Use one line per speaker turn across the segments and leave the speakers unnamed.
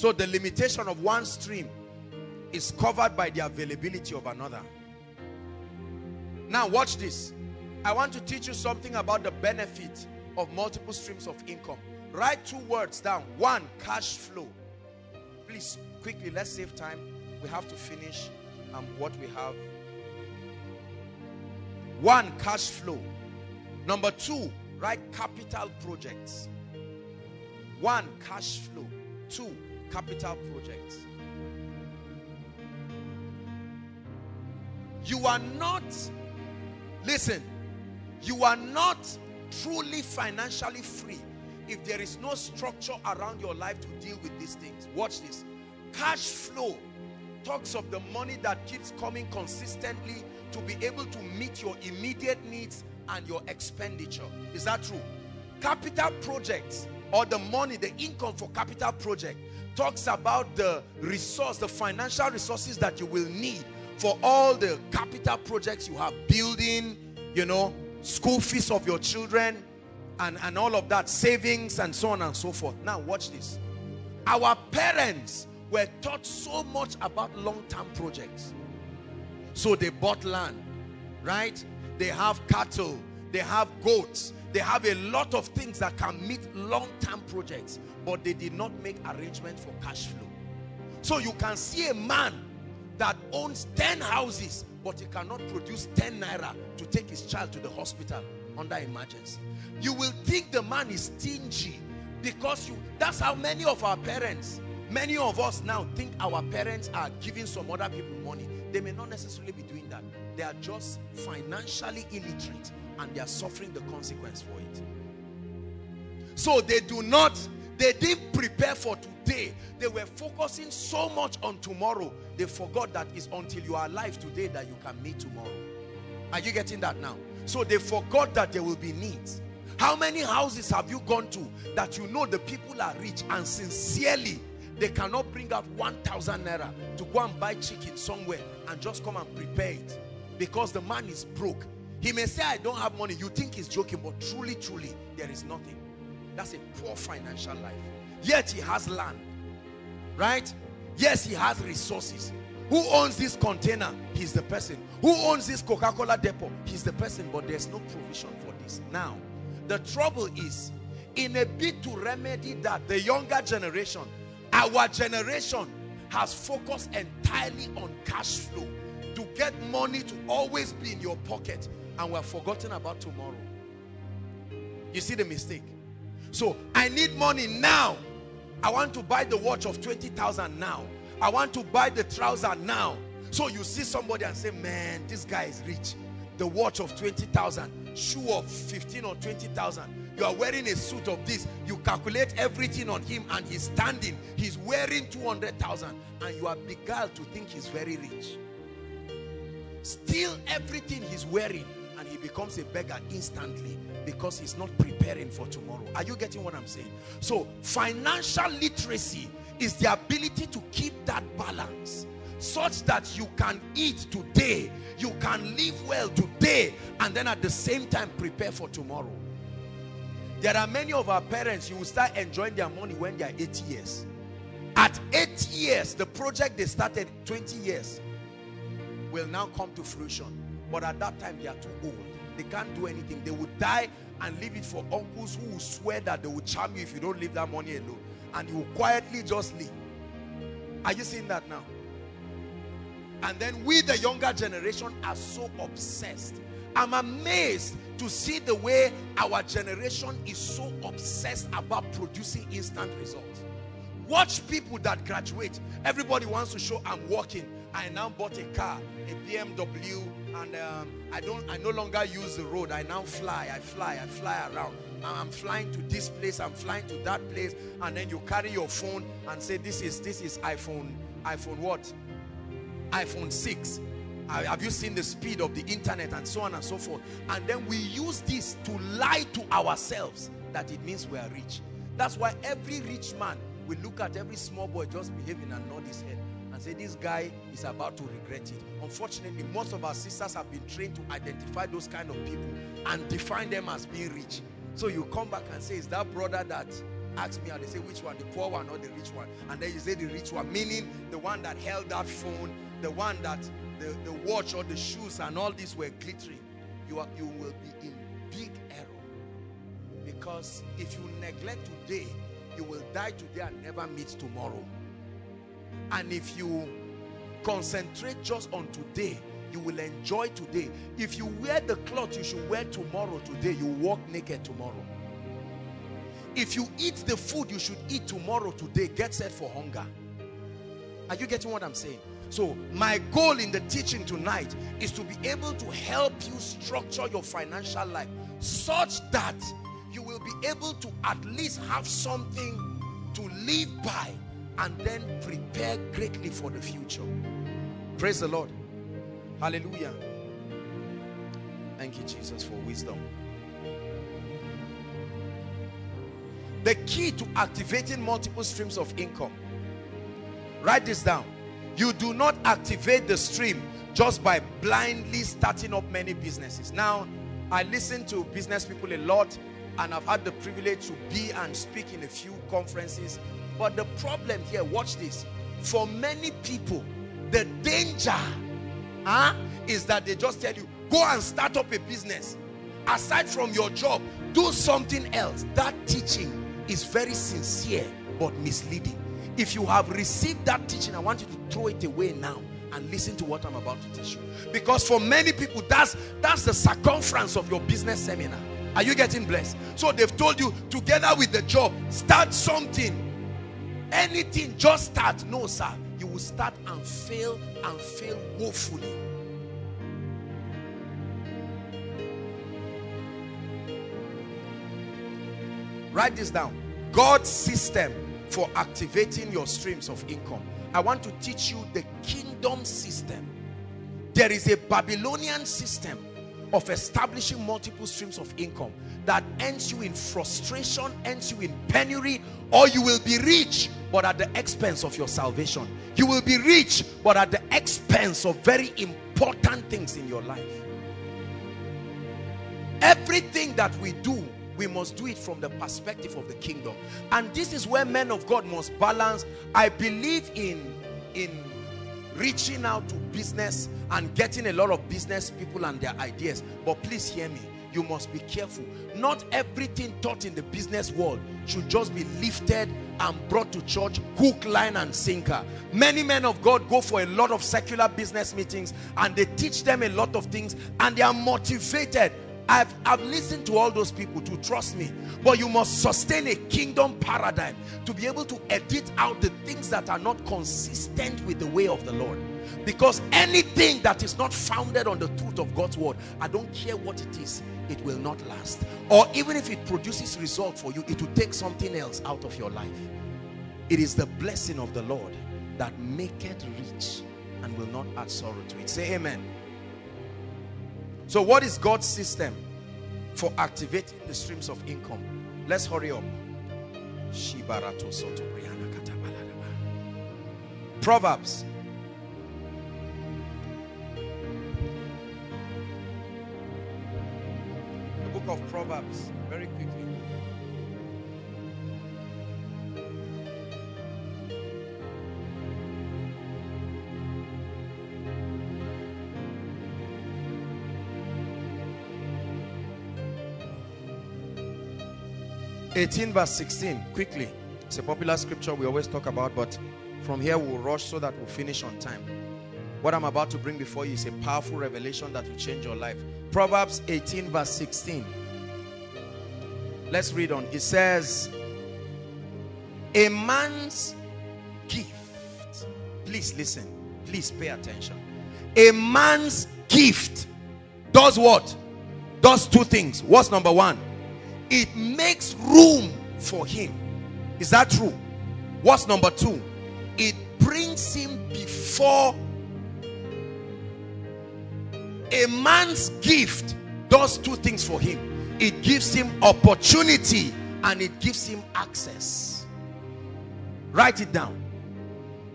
So the limitation of one stream is covered by the availability of another. Now watch this. I want to teach you something about the benefit of multiple streams of income. Write two words down. One, cash flow. Please, quickly, let's save time. We have to finish um, what we have. One, cash flow. Number two, write capital projects. One, cash flow. Two, capital projects. You are not, listen, you are not truly financially free if there is no structure around your life to deal with these things. Watch this. Cash flow talks of the money that keeps coming consistently to be able to meet your immediate needs and your expenditure. Is that true? Capital projects or the money, the income for capital project talks about the resource, the financial resources that you will need for all the capital projects you have, building, you know, school fees of your children, and, and all of that, savings and so on and so forth. Now watch this. Our parents were taught so much about long-term projects. So they bought land, right? They have cattle, they have goats, they have a lot of things that can meet long-term projects but they did not make arrangement for cash flow. So you can see a man that owns 10 houses, but he cannot produce 10 naira to take his child to the hospital under emergency. You will think the man is stingy because you that's how many of our parents, many of us now think our parents are giving some other people money. They may not necessarily be doing that. They are just financially illiterate and they are suffering the consequence for it. So they do not they didn't prepare for today. They were focusing so much on tomorrow. They forgot that it's until you are alive today that you can meet tomorrow. Are you getting that now? So they forgot that there will be needs. How many houses have you gone to that you know the people are rich and sincerely they cannot bring out 1,000 naira to go and buy chicken somewhere and just come and prepare it because the man is broke. He may say, I don't have money. You think he's joking, but truly, truly, there is nothing. That's a poor financial life. Yet he has land. Right? Yes, he has resources. Who owns this container? He's the person. Who owns this Coca-Cola depot? He's the person, but there's no provision for this. Now, the trouble is, in a bid to remedy that, the younger generation, our generation has focused entirely on cash flow to get money to always be in your pocket and we're forgotten about tomorrow. You see the mistake? So I need money now. I want to buy the watch of 20,000 now. I want to buy the trouser now. So you see somebody and say, man, this guy is rich. The watch of 20,000, shoe of 15 or 20,000. You are wearing a suit of this. You calculate everything on him and he's standing. He's wearing 200,000 and you are beguiled to think he's very rich. Steal everything he's wearing becomes a beggar instantly because he's not preparing for tomorrow. Are you getting what I'm saying? So financial literacy is the ability to keep that balance such that you can eat today, you can live well today, and then at the same time prepare for tomorrow. There are many of our parents, you will start enjoying their money when they are 80 years. At 8 years, the project they started 20 years will now come to fruition. But at that time, they are too old. They can't do anything. They would die and leave it for uncles who will swear that they will charm you if you don't leave that money alone. And you will quietly just leave. Are you seeing that now? And then we, the younger generation, are so obsessed. I'm amazed to see the way our generation is so obsessed about producing instant results. Watch people that graduate. Everybody wants to show I'm working. I now bought a car, a BMW, and um, I don't. I no longer use the road. I now fly. I fly. I fly around. I'm flying to this place. I'm flying to that place, and then you carry your phone and say, "This is this is iPhone iPhone what? iPhone 6. Have you seen the speed of the internet and so on and so forth? And then we use this to lie to ourselves that it means we are rich. That's why every rich man will look at every small boy just behaving and nod his head and say this guy is about to regret it. Unfortunately, most of our sisters have been trained to identify those kind of people and define them as being rich. So you come back and say, is that brother that asked me and they say which one, the poor one or the rich one? And then you say the rich one, meaning the one that held that phone, the one that the, the watch or the shoes and all these were glittering. You, are, you will be in big error. Because if you neglect today, you will die today and never meet tomorrow. And if you concentrate just on today, you will enjoy today. If you wear the cloth you should wear tomorrow, today, you walk naked tomorrow. If you eat the food you should eat tomorrow, today, get set for hunger. Are you getting what I'm saying? So my goal in the teaching tonight is to be able to help you structure your financial life such that you will be able to at least have something to live by and then prepare greatly for the future. Praise the Lord. Hallelujah. Thank you, Jesus, for wisdom. The key to activating multiple streams of income. Write this down. You do not activate the stream just by blindly starting up many businesses. Now, I listen to business people a lot and I've had the privilege to be and speak in a few conferences. But the problem here, watch this. For many people, the danger huh, is that they just tell you, go and start up a business. Aside from your job, do something else. That teaching is very sincere but misleading. If you have received that teaching, I want you to throw it away now and listen to what I'm about to teach you. Because for many people, that's, that's the circumference of your business seminar. Are you getting blessed? So they've told you, together with the job, start something. Anything, just start. No, sir. You will start and fail and fail woefully. Write this down. God's system for activating your streams of income. I want to teach you the kingdom system. There is a Babylonian system of establishing multiple streams of income that ends you in frustration, ends you in penury, or you will be rich but at the expense of your salvation. You will be rich but at the expense of very important things in your life. Everything that we do we must do it from the perspective of the kingdom and this is where men of God must balance I believe in in reaching out to business and getting a lot of business people and their ideas. But please hear me you must be careful. Not everything taught in the business world should just be lifted and brought to church hook line and sinker. Many men of God go for a lot of secular business meetings and they teach them a lot of things and they are motivated I've, I've listened to all those people to trust me. But you must sustain a kingdom paradigm to be able to edit out the things that are not consistent with the way of the Lord. Because anything that is not founded on the truth of God's word I don't care what it is it will not last. Or even if it produces result for you it will take something else out of your life. It is the blessing of the Lord that maketh rich and will not add sorrow to it. Say amen so what is God's system for activating the streams of income? Let's hurry up. Proverbs. The book of Proverbs, very quickly. 18 verse 16 quickly. It's a popular scripture we always talk about but from here we'll rush so that we'll finish on time. What i'm about to bring before you is a powerful revelation that will change your life. Proverbs 18 verse 16 let's read on. It says a man's gift please listen please pay attention. A man's gift does what? Does two things. What's number one it makes room for him. Is that true? What's number two? It brings him before a man's gift does two things for him. It gives him opportunity and it gives him access. Write it down.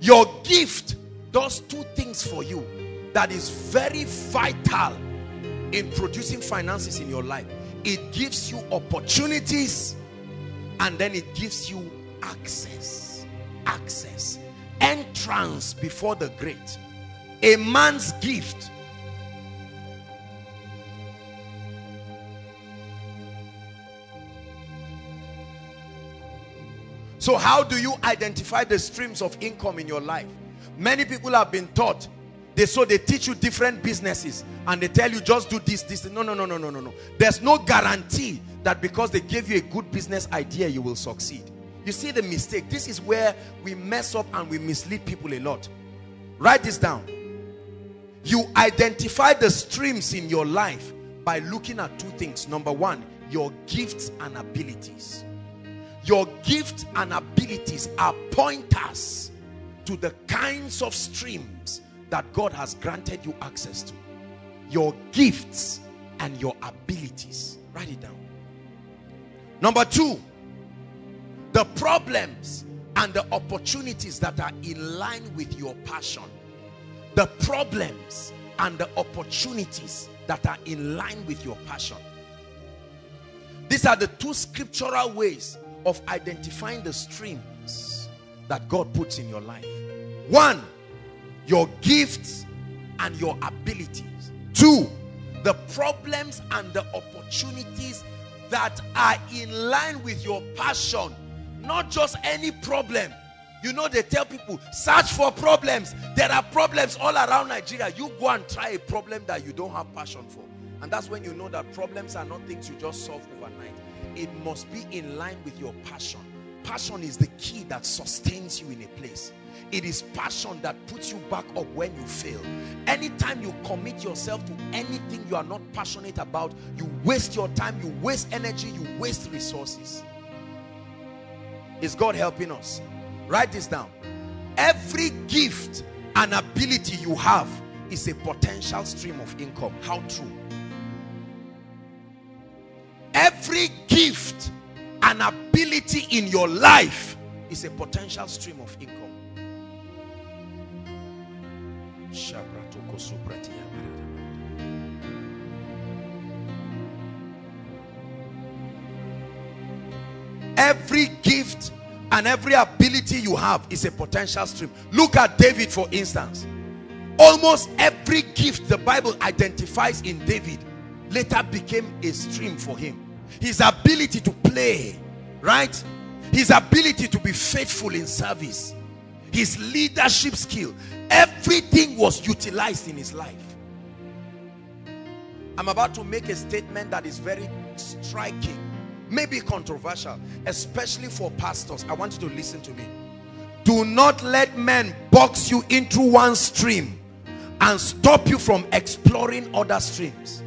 Your gift does two things for you that is very vital in producing finances in your life it gives you opportunities and then it gives you access. Access. Entrance before the great. A man's gift. So how do you identify the streams of income in your life? Many people have been taught they so they teach you different businesses and they tell you just do this this. No no no no no no no. There's no guarantee that because they gave you a good business idea you will succeed. You see the mistake? This is where we mess up and we mislead people a lot. Write this down. You identify the streams in your life by looking at two things. Number one your gifts and abilities. Your gifts and abilities are pointers to the kinds of streams that God has granted you access to. Your gifts and your abilities. Write it down. Number two, the problems and the opportunities that are in line with your passion. The problems and the opportunities that are in line with your passion. These are the two scriptural ways of identifying the streams that God puts in your life. One, your gifts and your abilities. Two, the problems and the opportunities that are in line with your passion. Not just any problem. You know, they tell people, search for problems. There are problems all around Nigeria. You go and try a problem that you don't have passion for. And that's when you know that problems are not things you just solve overnight. It must be in line with your passion. Passion is the key that sustains you in a place. It is passion that puts you back up when you fail. Anytime you commit yourself to anything you are not passionate about, you waste your time, you waste energy, you waste resources. Is God helping us? Write this down. Every gift and ability you have is a potential stream of income. How true? Every gift and ability in your life is a potential stream of income. Every gift and every ability you have is a potential stream. Look at David for instance. Almost every gift the Bible identifies in David later became a stream for him. His ability to play, right? His ability to be faithful in service. His leadership skill. Everything was utilized in his life. I'm about to make a statement that is very striking maybe controversial, especially for pastors. I want you to listen to me. Do not let men box you into one stream and stop you from exploring other streams.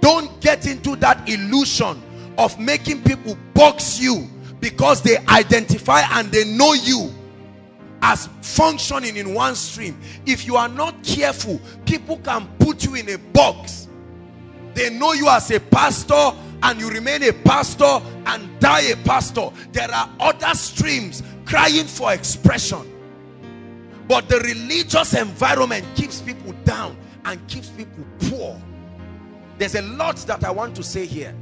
Don't get into that illusion of making people box you because they identify and they know you as functioning in one stream. If you are not careful, people can put you in a box. They know you as a pastor and you remain a pastor and die a pastor. There are other streams crying for expression. But the religious environment keeps people down and keeps people poor. There's a lot that I want to say here.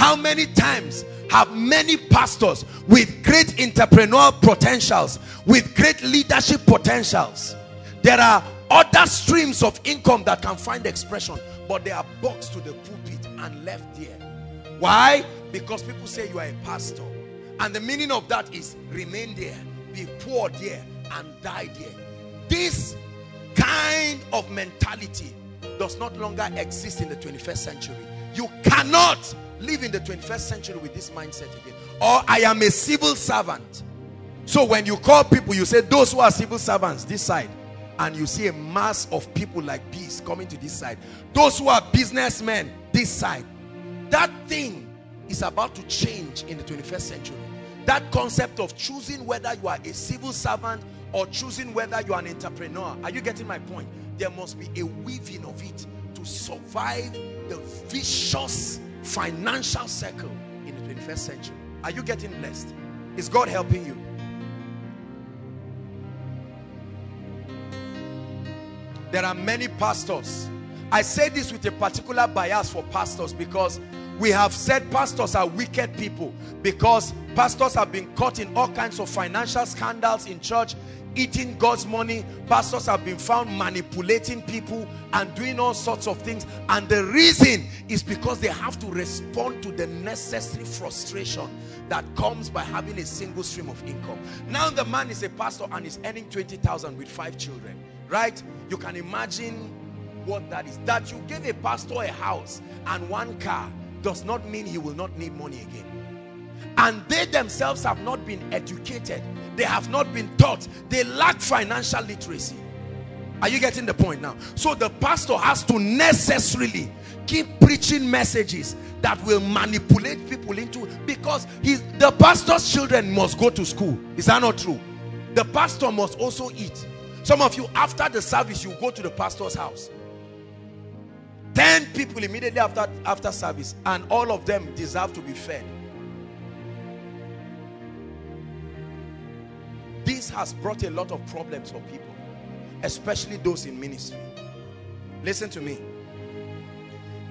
How many times have many pastors with great entrepreneurial potentials, with great leadership potentials, there are other streams of income that can find expression but they are boxed to the pulpit and left there. Why? Because people say you are a pastor and the meaning of that is remain there be poor there and die there. This kind of mentality does not longer exist in the 21st century. You cannot live in the 21st century with this mindset again. Or i am a civil servant. So when you call people you say those who are civil servants this side. And you see a mass of people like bees coming to this side. Those who are businessmen this side. That thing is about to change in the 21st century. That concept of choosing whether you are a civil servant or choosing whether you are an entrepreneur. Are you getting my point? There must be a weaving of it to survive the vicious financial circle in the 21st century. Are you getting blessed? Is God helping you? There are many pastors. I say this with a particular bias for pastors because we have said pastors are wicked people because pastors have been caught in all kinds of financial scandals in church eating God's money. Pastors have been found manipulating people and doing all sorts of things. And the reason is because they have to respond to the necessary frustration that comes by having a single stream of income. Now the man is a pastor and is earning 20,000 with five children, right? You can imagine what that is. That you give a pastor a house and one car does not mean he will not need money again. And they themselves have not been educated they have not been taught. They lack financial literacy. Are you getting the point now? So the pastor has to necessarily keep preaching messages that will manipulate people into because the pastor's children must go to school. Is that not true? The pastor must also eat. Some of you, after the service, you go to the pastor's house. 10 people immediately after, after service and all of them deserve to be fed. This has brought a lot of problems for people, especially those in ministry. Listen to me.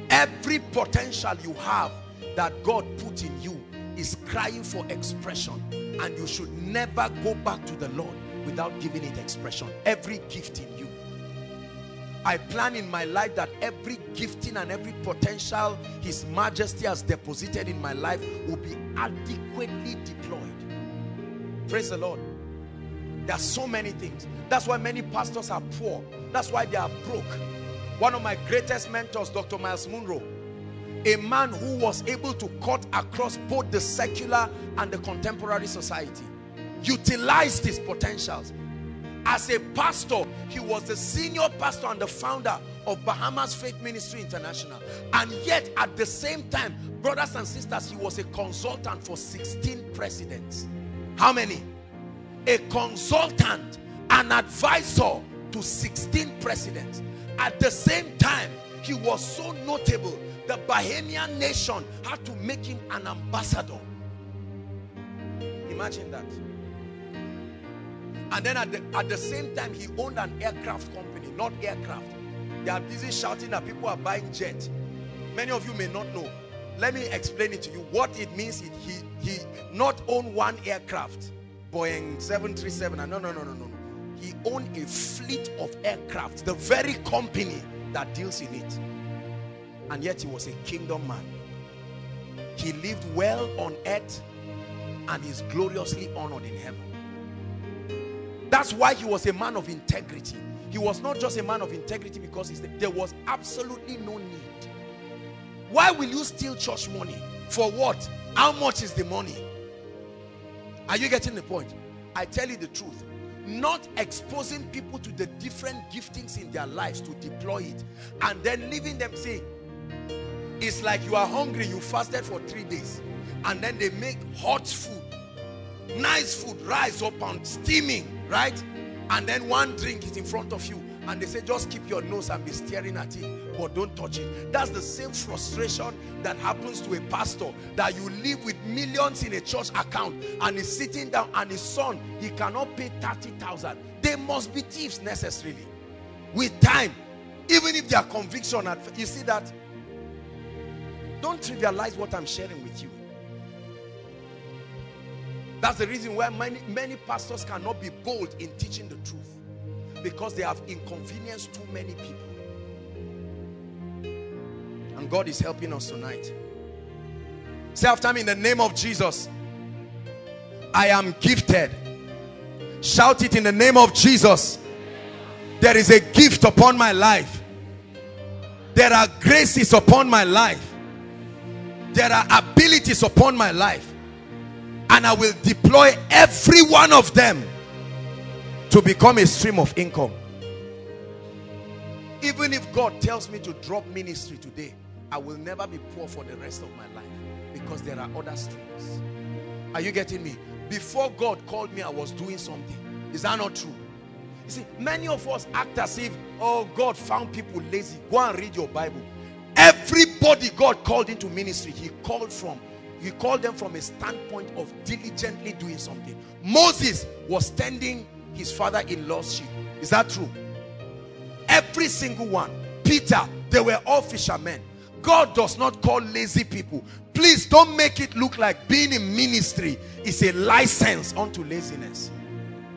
Every potential you have that God put in you is crying for expression and you should never go back to the Lord without giving it expression. Every gift in you. I plan in my life that every gifting and every potential His Majesty has deposited in my life will be adequately deployed. Praise the Lord. There are so many things. That's why many pastors are poor. That's why they are broke. One of my greatest mentors, Dr. Miles Munroe, a man who was able to cut across both the secular and the contemporary society, utilized his potentials. As a pastor, he was the senior pastor and the founder of Bahamas Faith Ministry International. And yet, at the same time, brothers and sisters, he was a consultant for 16 presidents. How many? A consultant, an advisor to 16 presidents. At the same time, he was so notable, the Bahamian nation had to make him an ambassador. Imagine that. And then at the, at the same time, he owned an aircraft company, not aircraft. They are busy shouting that people are buying jets. Many of you may not know. Let me explain it to you. What it means, it, he, he not own one aircraft Boeing 737. No, no, no, no, no. He owned a fleet of aircraft, the very company that deals in it. And yet he was a kingdom man. He lived well on earth and is gloriously honored in heaven. That's why he was a man of integrity. He was not just a man of integrity because there was absolutely no need. Why will you steal church money? For what? How much is the money? Are you getting the point? I tell you the truth. Not exposing people to the different giftings in their lives to deploy it and then leaving them say, it's like you are hungry, you fasted for three days and then they make hot food, nice food, rise up and steaming, right? And then one drink is in front of you and they say just keep your nose and be staring at it but don't touch it. That's the same frustration that happens to a pastor that you live with millions in a church account and he's sitting down and his son he cannot pay 30,000 they must be thieves necessarily with time even if their conviction at you see that? Don't trivialize what I'm sharing with you. That's the reason why many, many pastors cannot be bold in teaching the truth because they have inconvenienced too many people. And God is helping us tonight. Say after me in the name of Jesus. I am gifted. Shout it in the name of Jesus. There is a gift upon my life. There are graces upon my life. There are abilities upon my life. And I will deploy every one of them to become a stream of income. Even if God tells me to drop ministry today, I will never be poor for the rest of my life because there are other streams. Are you getting me? Before God called me, I was doing something. Is that not true? You see, many of us act as if, oh, God found people lazy. Go and read your Bible. Everybody God called into ministry, he called from, he called them from a standpoint of diligently doing something. Moses was tending his father-in-law's sheep. Is that true? Every single one. Peter, they were all fishermen. God does not call lazy people. Please don't make it look like being in ministry is a license unto laziness.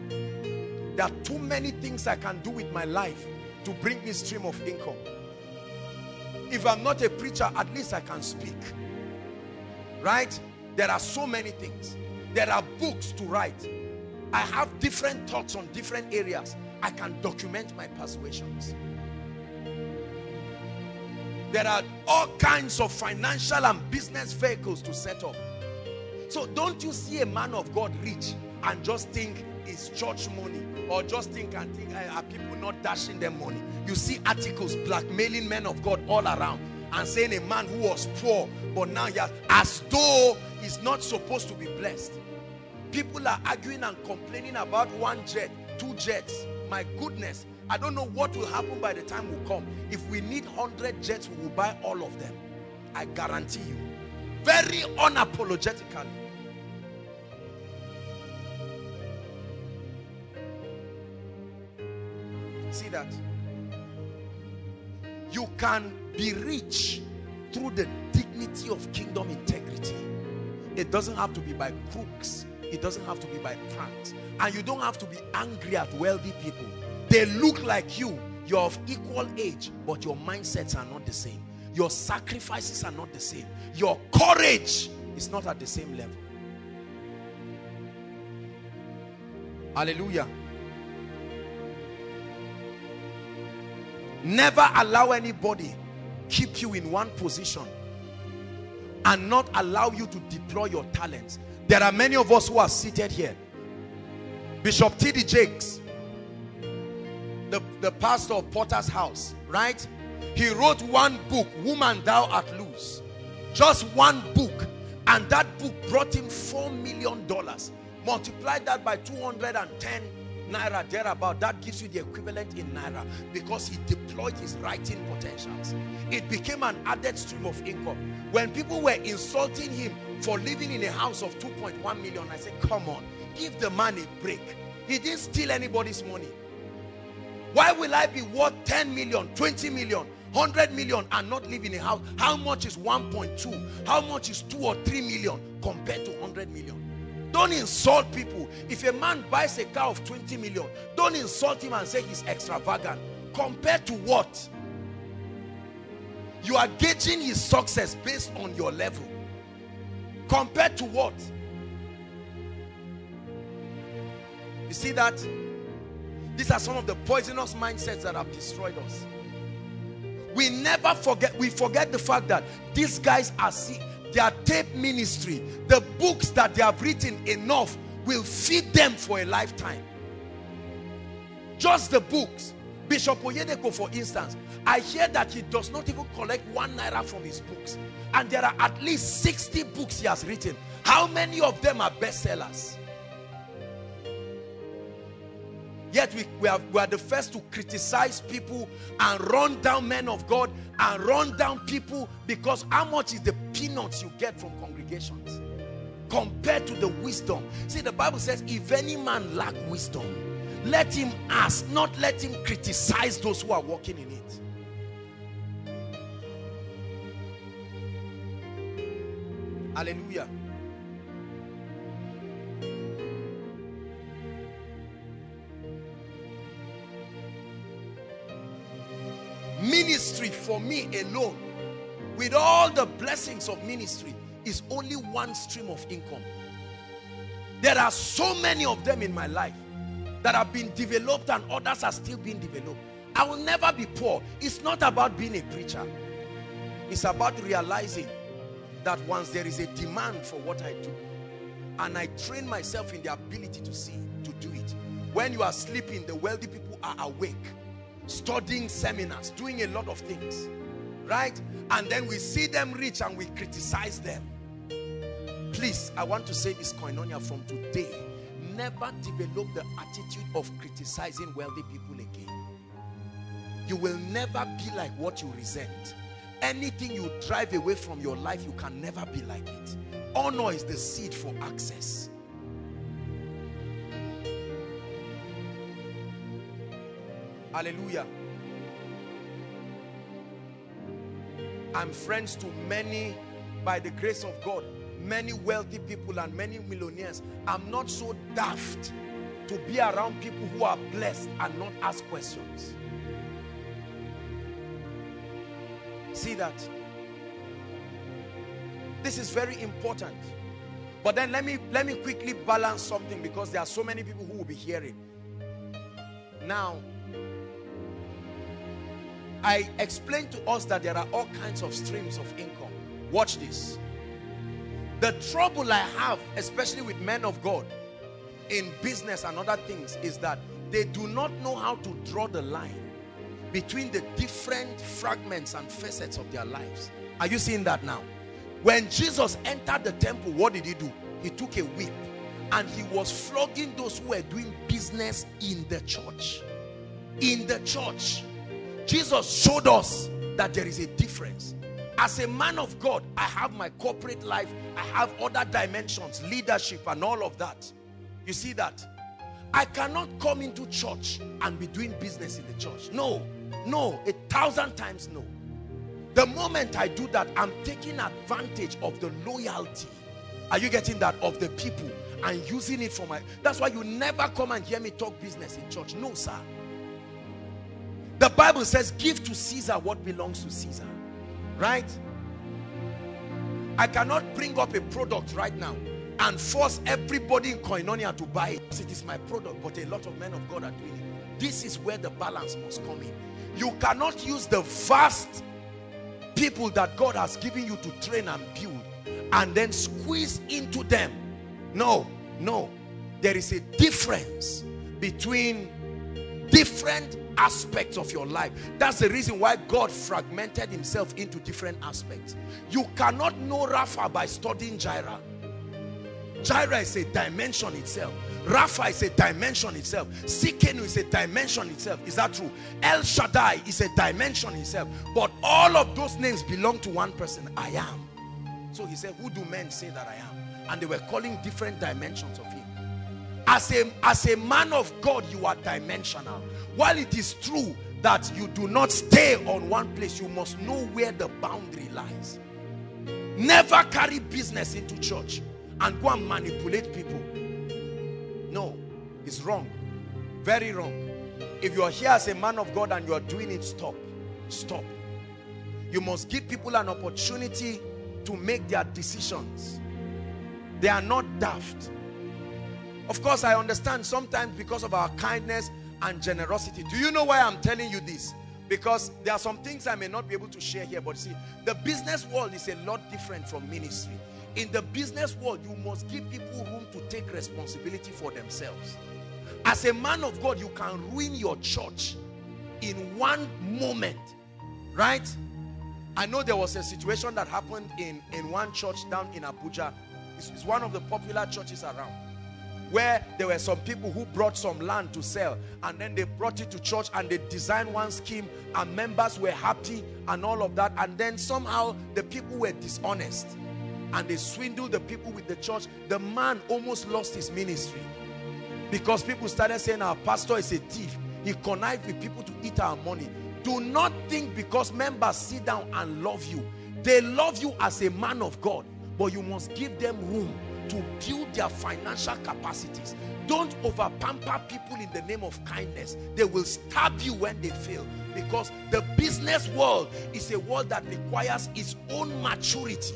There are too many things I can do with my life to bring me stream of income. If I'm not a preacher, at least I can speak. Right? There are so many things. There are books to write. I have different thoughts on different areas. I can document my persuasions. There are all kinds of financial and business vehicles to set up. So don't you see a man of God rich and just think it's church money or just think and think eh, are people not dashing them money. You see articles blackmailing men of God all around and saying a man who was poor but now he has, as though he's not supposed to be blessed. People are arguing and complaining about one jet, two jets. My goodness, I don't know what will happen by the time we come. If we need 100 jets, we will buy all of them. I guarantee you. Very unapologetically. See that? You can be rich through the dignity of kingdom integrity. It doesn't have to be by crooks. It doesn't have to be by pranks. And you don't have to be angry at wealthy people. They look like you. You're of equal age, but your mindsets are not the same. Your sacrifices are not the same. Your courage is not at the same level. Hallelujah. Never allow anybody keep you in one position and not allow you to deploy your talents. There are many of us who are seated here. Bishop T.D. Jakes the, the pastor of Potter's house, right? He wrote one book, Woman Thou Art Loose. Just one book. And that book brought him $4 million. Multiply that by 210 naira thereabout. That gives you the equivalent in naira because he deployed his writing potentials. It became an added stream of income. When people were insulting him for living in a house of 2.1 million, I said, come on, give the man a break. He didn't steal anybody's money. Why will I be worth 10 million, 20 million, 100 million and not live in a house? How much is 1.2? How much is 2 or 3 million compared to 100 million? Don't insult people. If a man buys a car of 20 million, don't insult him and say he's extravagant. Compared to what? You are gauging his success based on your level. Compared to what? You see that? These are some of the poisonous mindsets that have destroyed us. We never forget, we forget the fact that these guys are see their tape ministry, the books that they have written enough will feed them for a lifetime. Just the books. Bishop Oyedepo, for instance, I hear that he does not even collect one naira from his books. And there are at least 60 books he has written. How many of them are bestsellers? Yet we, we, are, we are the first to criticize people and run down men of God and run down people because how much is the peanuts you get from congregations compared to the wisdom. See, the Bible says, if any man lack wisdom, let him ask, not let him criticize those who are walking in it. Hallelujah. Ministry for me alone with all the blessings of ministry is only one stream of income. There are so many of them in my life that have been developed and others are still being developed. I will never be poor. It's not about being a preacher. It's about realizing that once there is a demand for what I do and I train myself in the ability to see to do it. When you are sleeping the wealthy people are awake studying seminars, doing a lot of things, right? And then we see them rich and we criticize them. please, I want to say this koinonia from today. Never develop the attitude of criticizing wealthy people again. You will never be like what you resent. Anything you drive away from your life, you can never be like it. Honor is the seed for access. Hallelujah. I'm friends to many, by the grace of God, many wealthy people and many millionaires. I'm not so daft to be around people who are blessed and not ask questions. See that? This is very important. But then let me let me quickly balance something because there are so many people who will be hearing. Now, I explained to us that there are all kinds of streams of income. Watch this. The trouble I have, especially with men of God in business and other things, is that they do not know how to draw the line between the different fragments and facets of their lives. Are you seeing that now? When Jesus entered the temple, what did he do? He took a whip and he was flogging those who were doing business in the church. In the church. Jesus showed us that there is a difference. As a man of God, I have my corporate life. I have other dimensions, leadership and all of that. You see that? I cannot come into church and be doing business in the church. No. No, a thousand times no. The moment I do that, I'm taking advantage of the loyalty. Are you getting that? Of the people and using it for my... That's why you never come and hear me talk business in church. No, sir. The Bible says, give to Caesar what belongs to Caesar. Right? I cannot bring up a product right now and force everybody in Koinonia to buy it. It is my product, but a lot of men of God are doing it. This is where the balance must come in. You cannot use the vast people that God has given you to train and build and then squeeze into them. No, no. There is a difference between different aspects of your life. That's the reason why God fragmented himself into different aspects. You cannot know Rapha by studying Jireh. Jireh is a dimension itself. Rapha is a dimension itself. Tsidkenu is a dimension itself. Is that true? El Shaddai is a dimension itself. But all of those names belong to one person. I am. So he said, who do men say that I am? And they were calling different dimensions of. As a, as a man of God, you are dimensional. While it is true that you do not stay on one place, you must know where the boundary lies. Never carry business into church and go and manipulate people. No, it's wrong. Very wrong. If you are here as a man of God and you are doing it, stop. Stop. You must give people an opportunity to make their decisions. They are not daft. Of course, I understand sometimes because of our kindness and generosity. Do you know why I'm telling you this? Because there are some things I may not be able to share here, but see, the business world is a lot different from ministry. In the business world you must give people room to take responsibility for themselves. As a man of God you can ruin your church in one moment right? I know there was a situation that happened in in one church down in Abuja. It's, it's one of the popular churches around where there were some people who brought some land to sell and then they brought it to church and they designed one scheme and members were happy and all of that and then somehow the people were dishonest and they swindled the people with the church. The man almost lost his ministry because people started saying our pastor is a thief. He connived with people to eat our money. Do not think because members sit down and love you. They love you as a man of God but you must give them room to build their financial capacities don't over pamper people in the name of kindness they will stab you when they fail because the business world is a world that requires its own maturity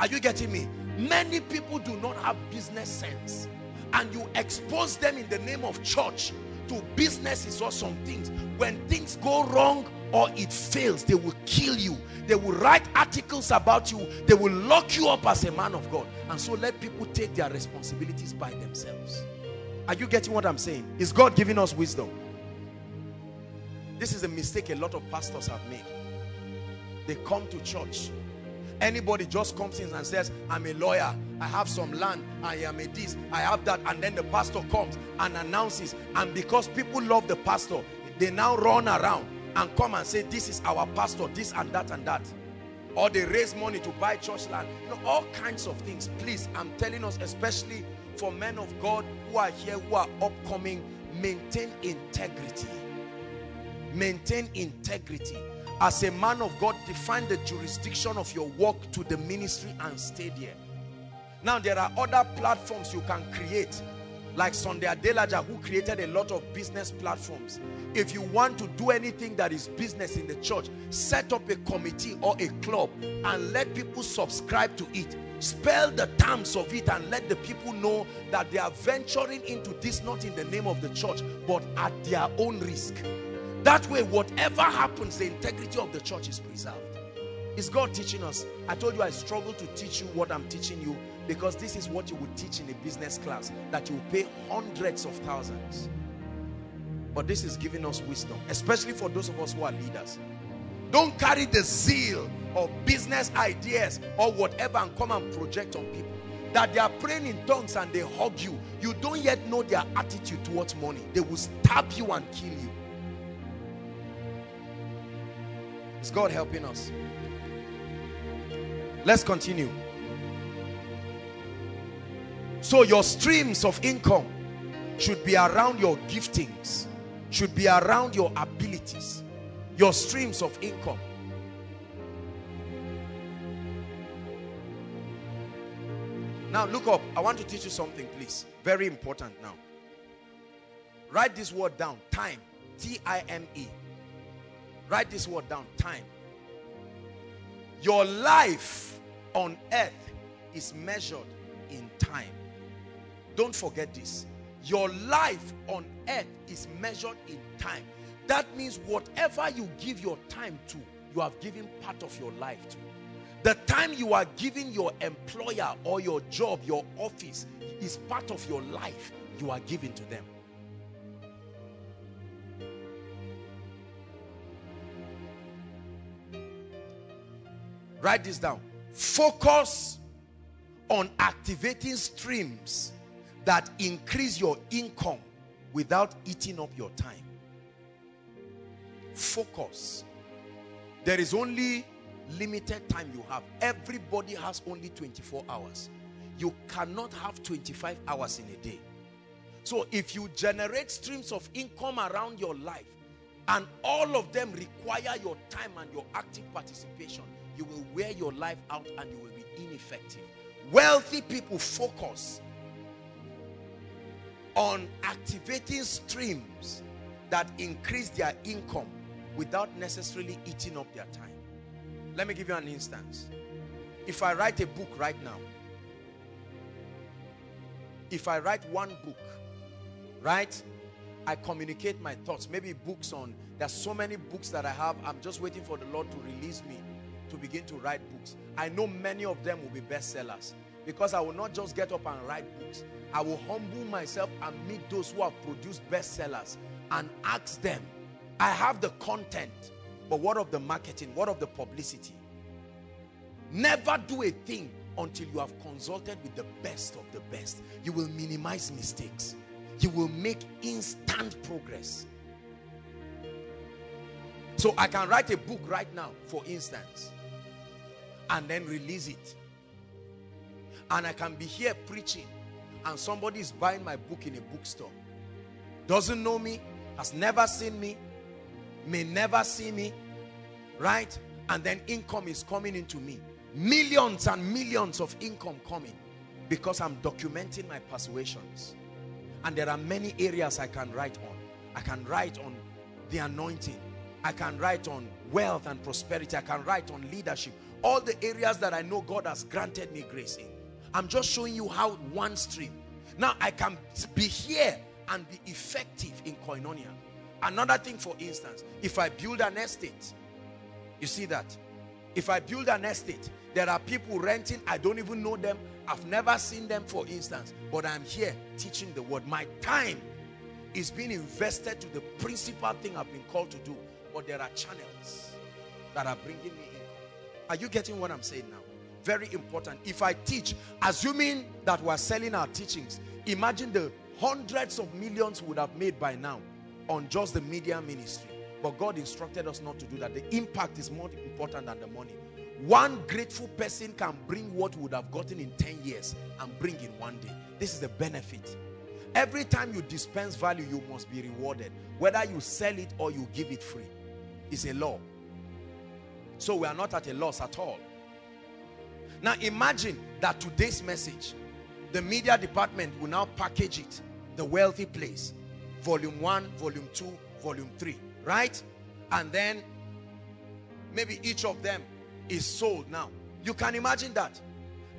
are you getting me? Many people do not have business sense. And you expose them in the name of church to businesses or some things. When things go wrong or it fails, they will kill you. They will write articles about you. They will lock you up as a man of God. And so let people take their responsibilities by themselves. Are you getting what I'm saying? Is God giving us wisdom? This is a mistake a lot of pastors have made. They come to church Anybody just comes in and says, I'm a lawyer, I have some land, I am a this, I have that, and then the pastor comes and announces, and because people love the pastor, they now run around and come and say, this is our pastor, this and that and that. Or they raise money to buy church land. You know, all kinds of things. Please, I'm telling us, especially for men of God who are here, who are upcoming, maintain integrity. Maintain integrity. As a man of God, define the jurisdiction of your work to the ministry and stay there. Now, there are other platforms you can create like Sunday Adelaja who created a lot of business platforms. If you want to do anything that is business in the church, set up a committee or a club and let people subscribe to it. Spell the terms of it and let the people know that they are venturing into this not in the name of the church but at their own risk. That way, whatever happens, the integrity of the church is preserved. Is God teaching us? I told you I struggle to teach you what I'm teaching you because this is what you would teach in a business class that you pay hundreds of thousands. But this is giving us wisdom, especially for those of us who are leaders. Don't carry the zeal of business ideas or whatever and come and project on people. That they are praying in tongues and they hug you. You don't yet know their attitude towards money. They will stab you and kill you. Is God helping us? Let's continue. So your streams of income should be around your giftings, should be around your abilities, your streams of income. Now look up. I want to teach you something, please. Very important now. Write this word down. Time. T-I-M-E. Write this word down. Time. Your life on earth is measured in time. Don't forget this. Your life on earth is measured in time. That means whatever you give your time to, you have given part of your life to. The time you are giving your employer or your job, your office, is part of your life you are giving to them. Write this down. Focus on activating streams that increase your income without eating up your time. Focus. There is only limited time you have. Everybody has only 24 hours. You cannot have 25 hours in a day. So if you generate streams of income around your life and all of them require your time and your active participation, you will wear your life out and you will be ineffective. Wealthy people focus on activating streams that increase their income without necessarily eating up their time. Let me give you an instance. If I write a book right now, if I write one book, right, I communicate my thoughts. Maybe books on, there's so many books that I have. I'm just waiting for the Lord to release me to begin to write books. I know many of them will be bestsellers because I will not just get up and write books. I will humble myself and meet those who have produced bestsellers and ask them, I have the content, but what of the marketing? What of the publicity? Never do a thing until you have consulted with the best of the best. You will minimize mistakes. You will make instant progress. So I can write a book right now, for instance and then release it. And I can be here preaching and somebody is buying my book in a bookstore. Doesn't know me, has never seen me, may never see me, right? And then income is coming into me. Millions and millions of income coming because I'm documenting my persuasions. And there are many areas I can write on. I can write on the anointing. I can write on wealth and prosperity. I can write on leadership all the areas that I know God has granted me grace in. I'm just showing you how one stream. Now I can be here and be effective in koinonia. Another thing for instance, if I build an estate, you see that? If I build an estate, there are people renting, I don't even know them, I've never seen them for instance, but I'm here teaching the word. My time is being invested to the principal thing I've been called to do, but there are channels that are bringing me are you getting what I'm saying now? Very important. If I teach, assuming that we're selling our teachings, imagine the hundreds of millions would have made by now on just the media ministry. But God instructed us not to do that. The impact is more important than the money. One grateful person can bring what would have gotten in 10 years and bring in one day. This is the benefit. Every time you dispense value, you must be rewarded. Whether you sell it or you give it free. It's a law. So we are not at a loss at all. Now imagine that today's message, the media department will now package it. The wealthy place. Volume 1, volume 2, volume 3. Right? And then maybe each of them is sold now. You can imagine that.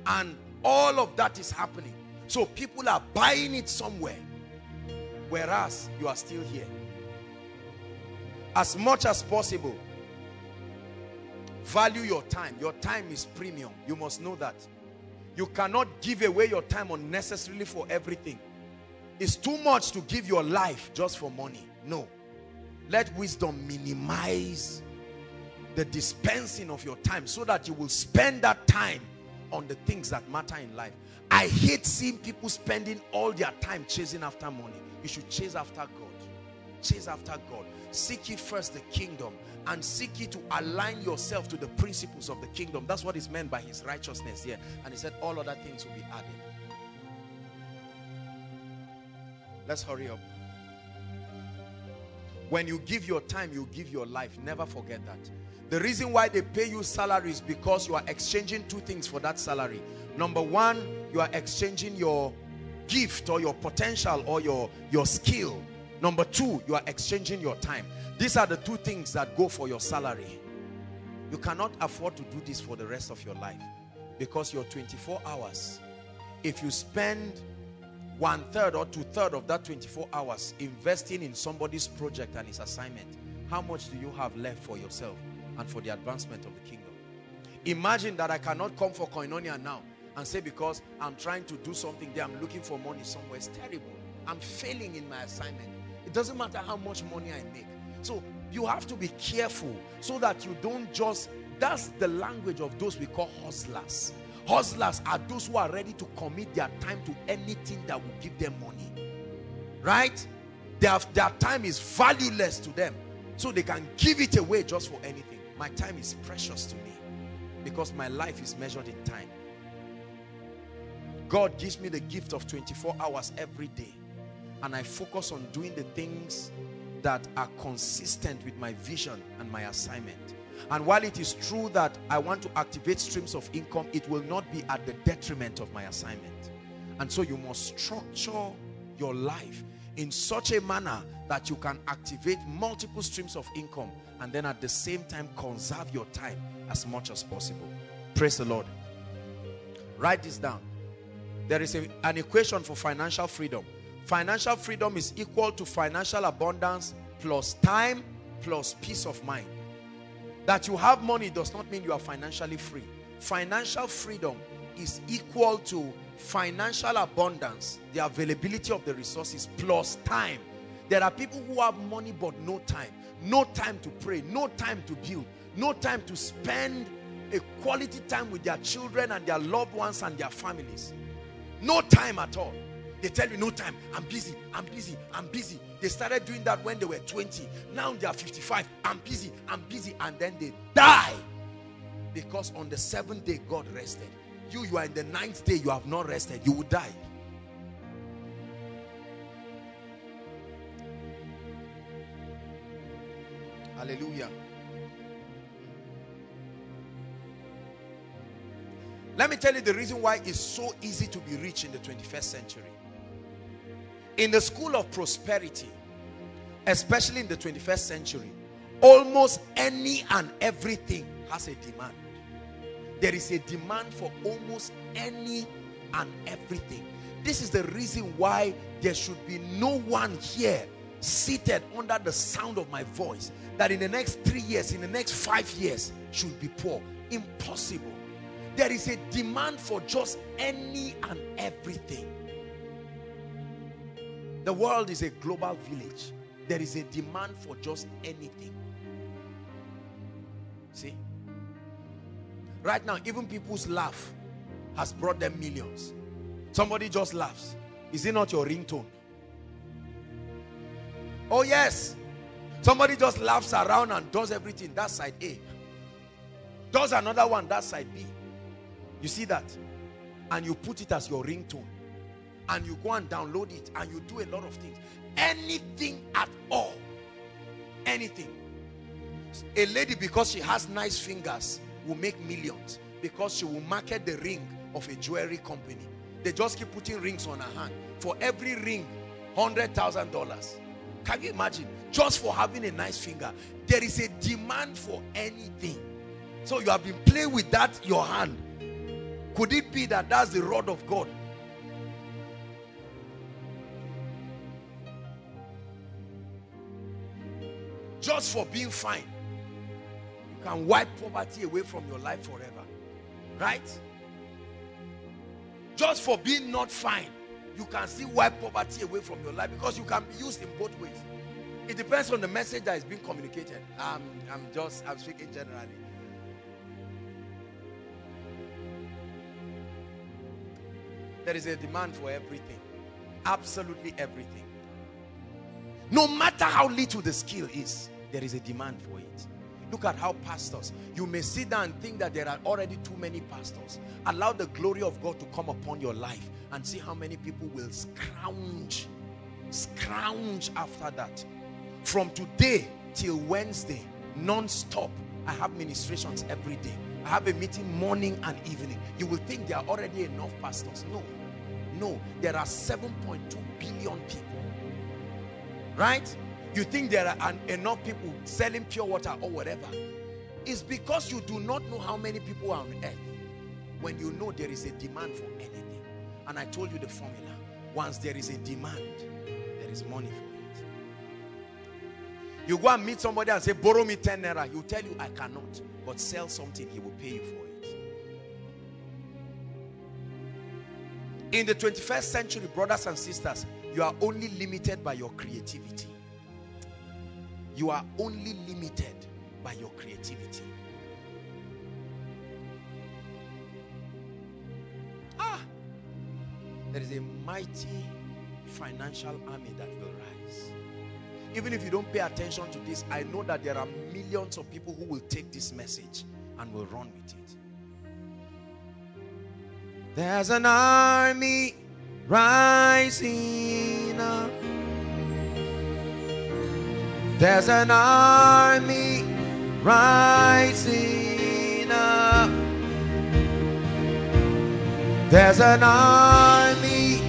And all of that is happening. So people are buying it somewhere. Whereas you are still here. As much as possible, value your time. Your time is premium. You must know that. You cannot give away your time unnecessarily for everything. It's too much to give your life just for money. No. Let wisdom minimize the dispensing of your time so that you will spend that time on the things that matter in life. I hate seeing people spending all their time chasing after money. You should chase after God. Chase after God. Seek ye first the kingdom and seek ye to align yourself to the principles of the kingdom. That's what is meant by his righteousness here. And he said all other things will be added. Let's hurry up. When you give your time, you give your life. Never forget that. The reason why they pay you salary is because you are exchanging two things for that salary. Number one, you are exchanging your gift or your potential or your, your skill. Number two, you are exchanging your time. These are the two things that go for your salary. You cannot afford to do this for the rest of your life because you're 24 hours. If you spend one third or two third of that 24 hours investing in somebody's project and his assignment, how much do you have left for yourself? and for the advancement of the kingdom. Imagine that I cannot come for koinonia now and say because I'm trying to do something there, I'm looking for money somewhere. It's terrible. I'm failing in my assignment. It doesn't matter how much money I make. So you have to be careful so that you don't just, that's the language of those we call hustlers. Hustlers are those who are ready to commit their time to anything that will give them money. Right? Their, their time is valueless to them. So they can give it away just for anything. My time is precious to me because my life is measured in time. God gives me the gift of 24 hours every day and I focus on doing the things that are consistent with my vision and my assignment. And while it is true that I want to activate streams of income, it will not be at the detriment of my assignment. And so you must structure your life in such a manner that you can activate multiple streams of income and then at the same time conserve your time as much as possible. Praise the Lord. Write this down. There is a, an equation for financial freedom. Financial freedom is equal to financial abundance plus time plus peace of mind. That you have money does not mean you are financially free. Financial freedom is equal to financial abundance, the availability of the resources plus time. There are people who have money but no time. No time to pray, no time to build, no time to spend a quality time with their children and their loved ones and their families. No time at all. They tell you no time. I'm busy. I'm busy. I'm busy. They started doing that when they were 20. Now they are 55. I'm busy. I'm busy. And then they die. Because on the seventh day, God rested. You, you are in the ninth day, you have not rested. You will die. Hallelujah. Let me tell you the reason why it's so easy to be rich in the 21st century. In the school of prosperity, especially in the 21st century, almost any and everything has a demand. There is a demand for almost any and everything. This is the reason why there should be no one here seated under the sound of my voice that in the next three years, in the next five years, should be poor. Impossible. There is a demand for just any and everything. The world is a global village. There is a demand for just anything. See? Right now, even people's laugh has brought them millions. Somebody just laughs. Is it not your ringtone? Oh yes. Somebody just laughs around and does everything. That's side A. Does another one. That's side B. You see that? And you put it as your ringtone. And you go and download it. And you do a lot of things. Anything at all. Anything. A lady, because she has nice fingers, will make millions. Because she will market the ring of a jewelry company. They just keep putting rings on her hand. For every ring, $100,000. Can you imagine? Just for having a nice finger. There is a demand for anything. So you have been playing with that, your hand. Could it be that that's the rod of God? Just for being fine. You can wipe poverty away from your life forever. Right? Just for being not fine, you can still wipe poverty away from your life because you can be used in both ways. It depends on the message that is being communicated. I'm, I'm just, I'm speaking generally. There is a demand for everything. Absolutely everything. No matter how little the skill is, there is a demand for it. Look at how pastors, you may sit down and think that there are already too many pastors. Allow the glory of God to come upon your life and see how many people will scrounge, scrounge after that. From today till Wednesday, non-stop, I have ministrations every day. I have a meeting morning and evening. You will think there are already enough pastors. No, no, there are 7.2 billion people. Right? You think there are enough people selling pure water or whatever. It's because you do not know how many people are on earth. When you know there is a demand for anything. And I told you the formula. Once there is a demand, there is money for it. You go and meet somebody and say, borrow me 10 naira. He'll tell you, I cannot. But sell something, he will pay you for it. In the 21st century, brothers and sisters, you are only limited by your creativity. You are only limited by your creativity. Ah, there is a mighty financial army that will rise. Even if you don't pay attention to this, I know that there are millions of people who will take this message and will run with it. There's an army rising up. There's an army rising up. There's an army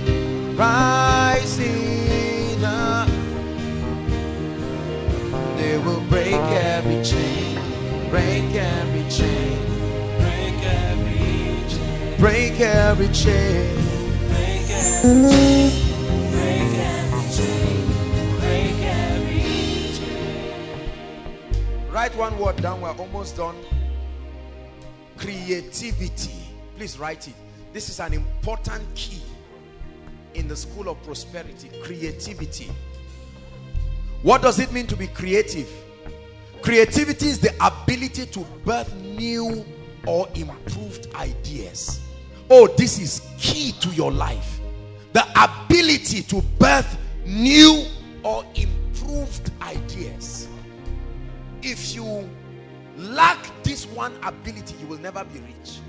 rising up. They will break every chain, break every chain, break every chain, break every chain, break every chain. Write one word down. We're almost done. Creativity. Please write it. This is an important key in the school of prosperity. Creativity. What does it mean to be creative? Creativity is the ability to birth new or improved ideas. Oh, this is key to your life. The ability to birth new or improved ideas if you lack this one ability you will never be rich.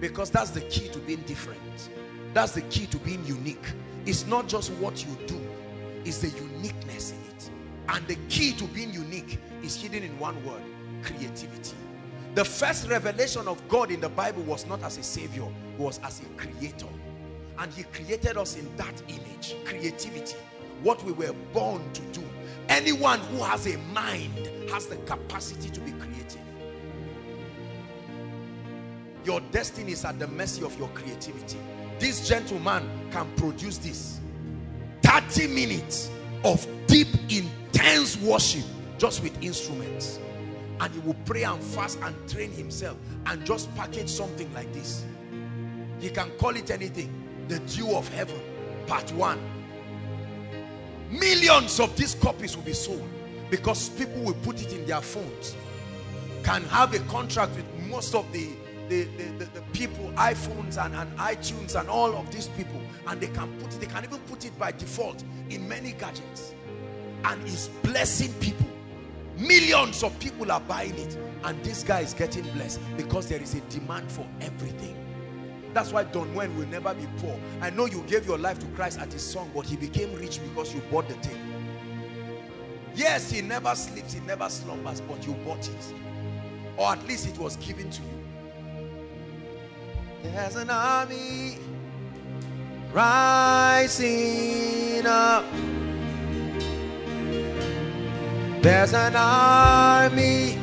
Because that's the key to being different. That's the key to being unique. It's not just what you do it's the uniqueness in it. And the key to being unique is hidden in one word creativity. The first revelation of God in the Bible was not as a savior was as a creator. And he created us in that image creativity what we were born to do. Anyone who has a mind has the capacity to be creative. Your destiny is at the mercy of your creativity. This gentleman can produce this. 30 minutes of deep, intense worship just with instruments. And he will pray and fast and train himself and just package something like this. He can call it anything. The dew of heaven, part one. Millions of these copies will be sold because people will put it in their phones can have a contract with most of the the, the, the, the, people, iPhones and, and iTunes and all of these people, and they can put it, they can even put it by default in many gadgets. And is blessing people. Millions of people are buying it. And this guy is getting blessed because there is a demand for everything. That's why Don Moen will never be poor. I know you gave your life to Christ at his song, but he became rich because you bought the thing. Yes, he never sleeps, he never slumbers, but you bought it. Or at least it was given to you. There's an army rising up. There's an army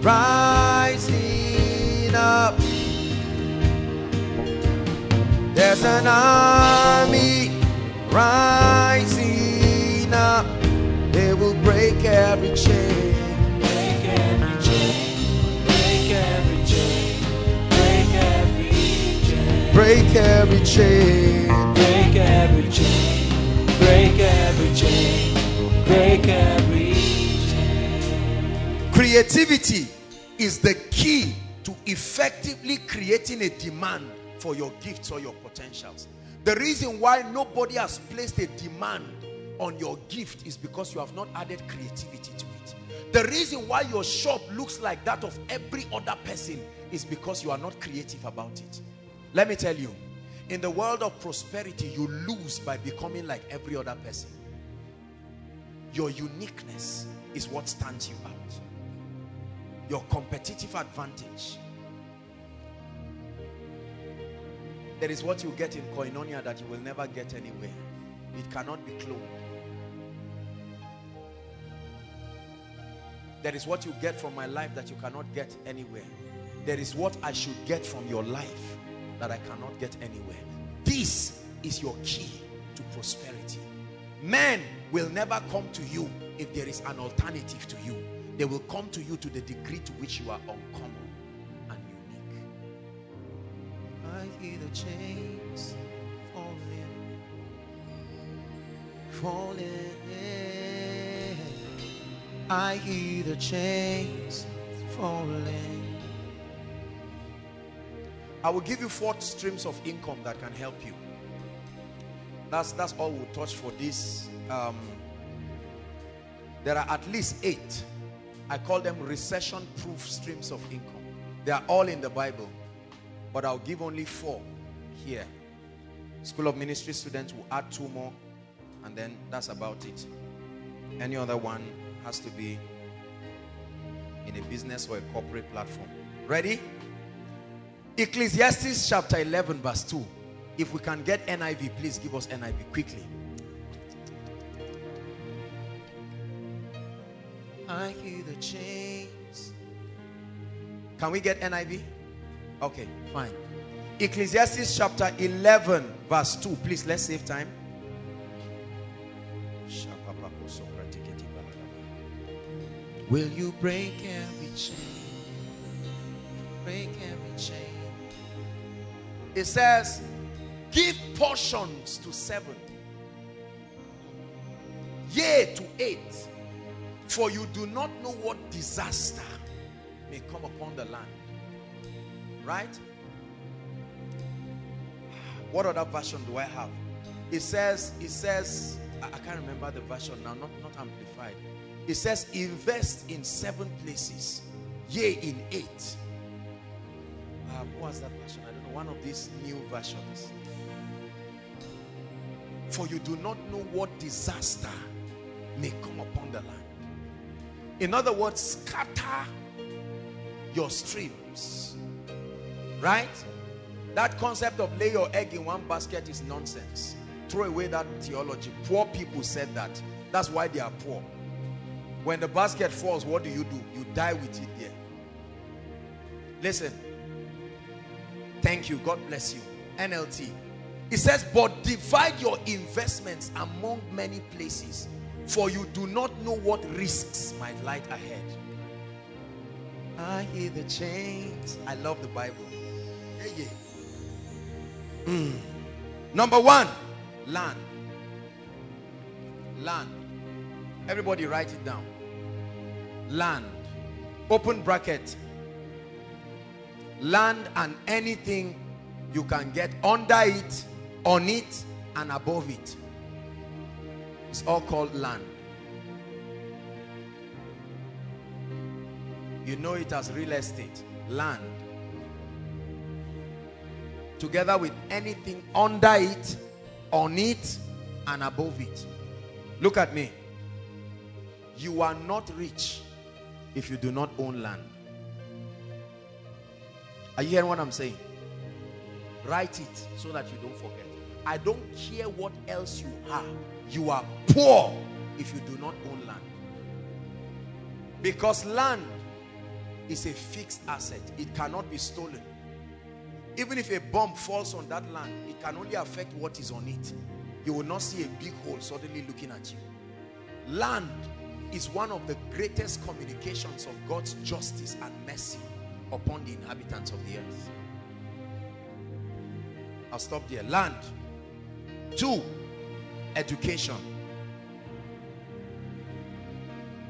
rising up. There's an army rising up. They break every chain.
Break every chain. Break every chain. Break every chain.
Break every chain.
Break every chain. Break every chain. Break every chain.
Creativity is the key to effectively creating a demand for your gifts or your potentials. The reason why nobody has placed a demand on your gift is because you have not added creativity to it. The reason why your shop looks like that of every other person is because you are not creative about it. Let me tell you, in the world of prosperity, you lose by becoming like every other person. Your uniqueness is what stands you out. Your competitive advantage There is what you get in koinonia that you will never get anywhere. It cannot be cloned. There is what you get from my life that you cannot get anywhere. There is what I should get from your life that I cannot get anywhere. This is your key to prosperity. Men will never come to you if there is an alternative to you. They will come to you to the degree to which you are uncommon. I hear the chains falling, falling. I hear the chains falling. I will give you four streams of income that can help you. That's that's all we'll touch for this. Um, there are at least eight. I call them recession-proof streams of income. They are all in the Bible but I'll give only four here. School of Ministry students will add two more and then that's about it. Any other one has to be in a business or a corporate platform. Ready? Ecclesiastes chapter 11 verse 2. If we can get NIV, please give us NIV quickly. I hear the chains. Can we get NIV? Okay, fine. Ecclesiastes chapter 11 verse 2. Please, let's save time. Will you break every chain? Break every chain. It says, give portions to seven. Yea to eight. For you do not know what disaster may come upon the land Right? What other version do I have? It says, it says, I, I can't remember the version now, not, not amplified. It says, invest in seven places, yea, in eight. Um, what was that version? I don't know. One of these new versions. For you do not know what disaster may come upon the land. In other words, scatter your streams Right? That concept of lay your egg in one basket is nonsense. Throw away that theology. Poor people said that. That's why they are poor. When the basket falls, what do you do? You die with it there. Listen. Thank you. God bless you. NLT. It says, but divide your investments among many places, for you do not know what risks might lie ahead. I hear the chains. I love the Bible. Mm. Number one, land. Land. Everybody write it down. Land. Open bracket. land and anything you can get under it, on it, and above it. It's all called land. You know it as real estate, land. Together with anything under it, on it, and above it. Look at me. You are not rich if you do not own land. Are you hearing what I'm saying? Write it so that you don't forget. I don't care what else you are. You are poor if you do not own land. Because land is a fixed asset. It cannot be stolen. Even if a bomb falls on that land, it can only affect what is on it. You will not see a big hole suddenly looking at you. Land is one of the greatest communications of God's justice and mercy upon the inhabitants of the earth. I'll stop there. Land. Two, education.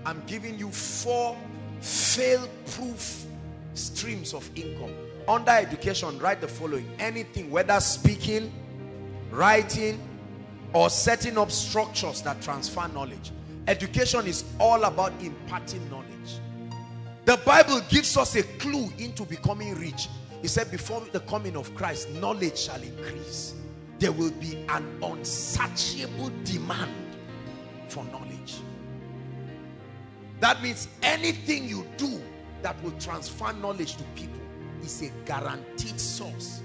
I'm giving you four fail-proof streams of income. Under education, write the following. Anything, whether speaking, writing, or setting up structures that transfer knowledge. Education is all about imparting knowledge. The Bible gives us a clue into becoming rich. He said before the coming of Christ, knowledge shall increase. There will be an unsatiable demand for knowledge. That means anything you do that will transfer knowledge to people is a guaranteed source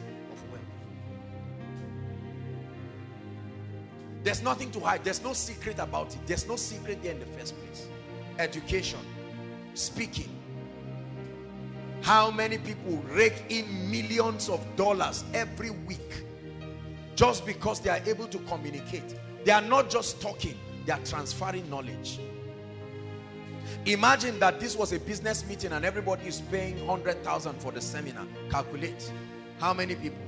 There's nothing to hide. There's no secret about it. There's no secret there in the first place. Education, speaking. How many people rake in millions of dollars every week just because they are able to communicate? They are not just talking, they are transferring knowledge. Imagine that this was a business meeting and everybody is paying 100,000 for the seminar. Calculate. How many people?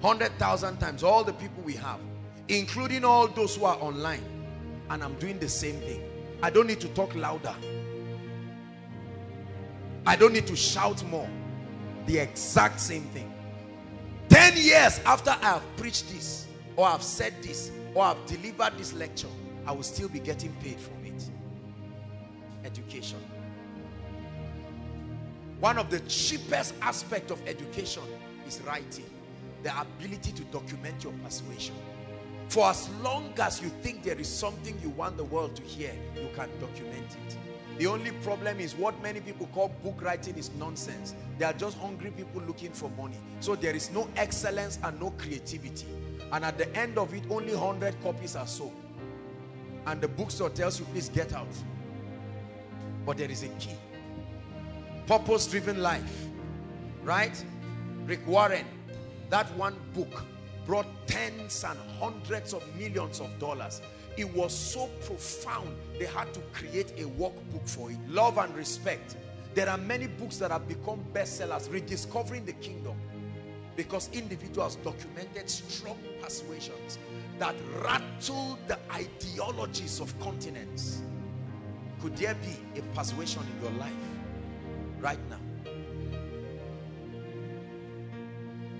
100,000 times all the people we have, including all those who are online. And I'm doing the same thing. I don't need to talk louder. I don't need to shout more. The exact same thing. 10 years after I have preached this, or I've said this, or I've delivered this lecture, I will still be getting paid from it. Education. One of the cheapest aspect of education is writing. The ability to document your persuasion. For as long as you think there is something you want the world to hear, you can document it. The only problem is what many people call book writing is nonsense. They are just hungry people looking for money. So there is no excellence and no creativity. And at the end of it, only 100 copies are sold. And the bookstore tells you, please get out. But there is a key. Purpose-driven life. Right? Rick Warren, that one book brought tens and hundreds of millions of dollars. It was so profound, they had to create a workbook for it. Love and respect. There are many books that have become bestsellers, rediscovering the kingdom. Because individuals documented strong persuasions that rattled the ideologies of continents. Could there be a persuasion in your life right now?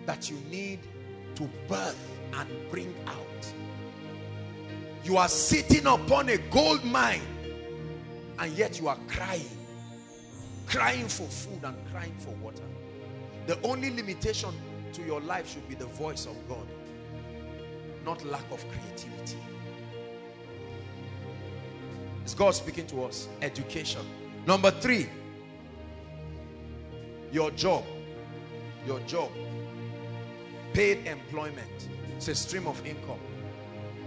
That you need to birth and bring out. You are sitting upon a gold mine and yet you are crying. Crying for food and crying for water. The only limitation to your life should be the voice of God, not lack of creativity. Is God speaking to us? Education. Number three, your job. Your job. Paid employment. It's a stream of income.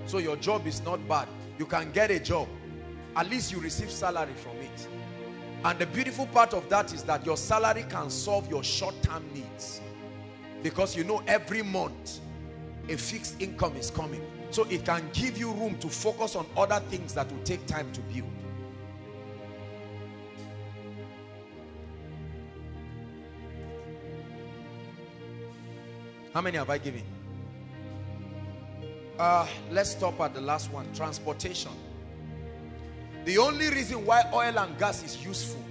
So your job is not bad. You can get a job. At least you receive salary from it. And the beautiful part of that is that your salary can solve your short-term needs. Because you know every month a fixed income is coming. So it can give you room to focus on other things that will take time to build. How many have I given? Uh, let's stop at the last one, transportation. The only reason why oil and gas is useful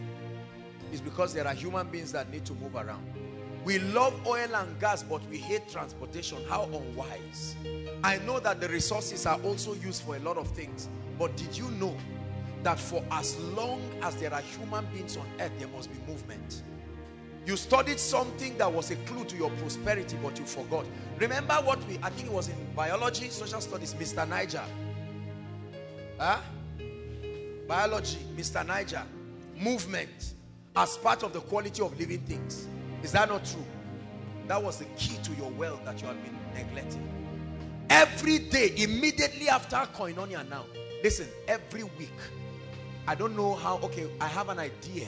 is because there are human beings that need to move around. We love oil and gas, but we hate transportation. How unwise. I know that the resources are also used for a lot of things, but did you know that for as long as there are human beings on earth, there must be movement? You studied something that was a clue to your prosperity, but you forgot. Remember what we, I think it was in biology, social studies, Mr. Niger. Huh? Biology, Mr. Niger. Movement as part of the quality of living things. Is that not true? That was the key to your wealth that you have been neglecting. Every day, immediately after Koinonia now, listen, every week, I don't know how, okay, I have an idea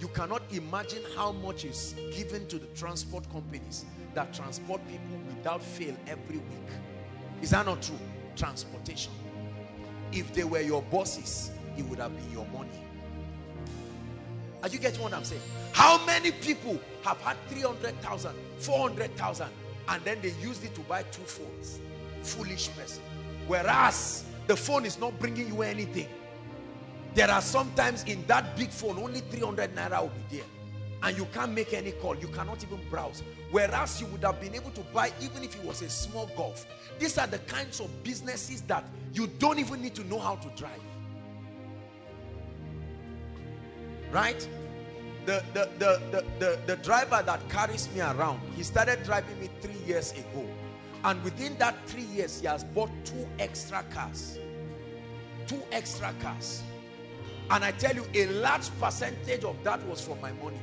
you cannot imagine how much is given to the transport companies that transport people without fail every week. Is that not true? Transportation. If they were your bosses, it would have been your money. Are you getting what I'm saying? How many people have had 300,000, 400,000 and then they used it to buy two phones? Foolish person. Whereas the phone is not bringing you anything. There are sometimes in that big phone, only 300 naira will be there. And you can't make any call. You cannot even browse. Whereas you would have been able to buy even if it was a small golf. These are the kinds of businesses that you don't even need to know how to drive. Right? The, the, the, the, the, the driver that carries me around, he started driving me three years ago. And within that three years, he has bought two extra cars. Two extra cars. And I tell you, a large percentage of that was from my money.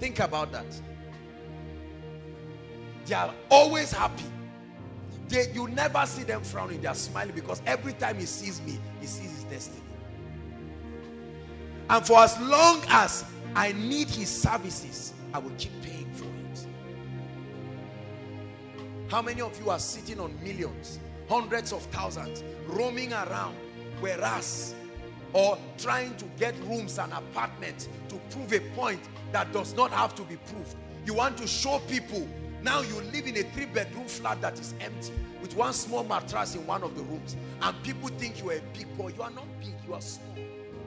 Think about that. They are always happy. They, you never see them frowning. They are smiling because every time he sees me, he sees his destiny. And for as long as I need his services, I will keep paying for it. How many of you are sitting on millions, hundreds of thousands, roaming around, whereas or trying to get rooms and apartments to prove a point that does not have to be proved. You want to show people now you live in a three bedroom flat that is empty with one small mattress in one of the rooms and people think you are a big boy. You are not big, you are small.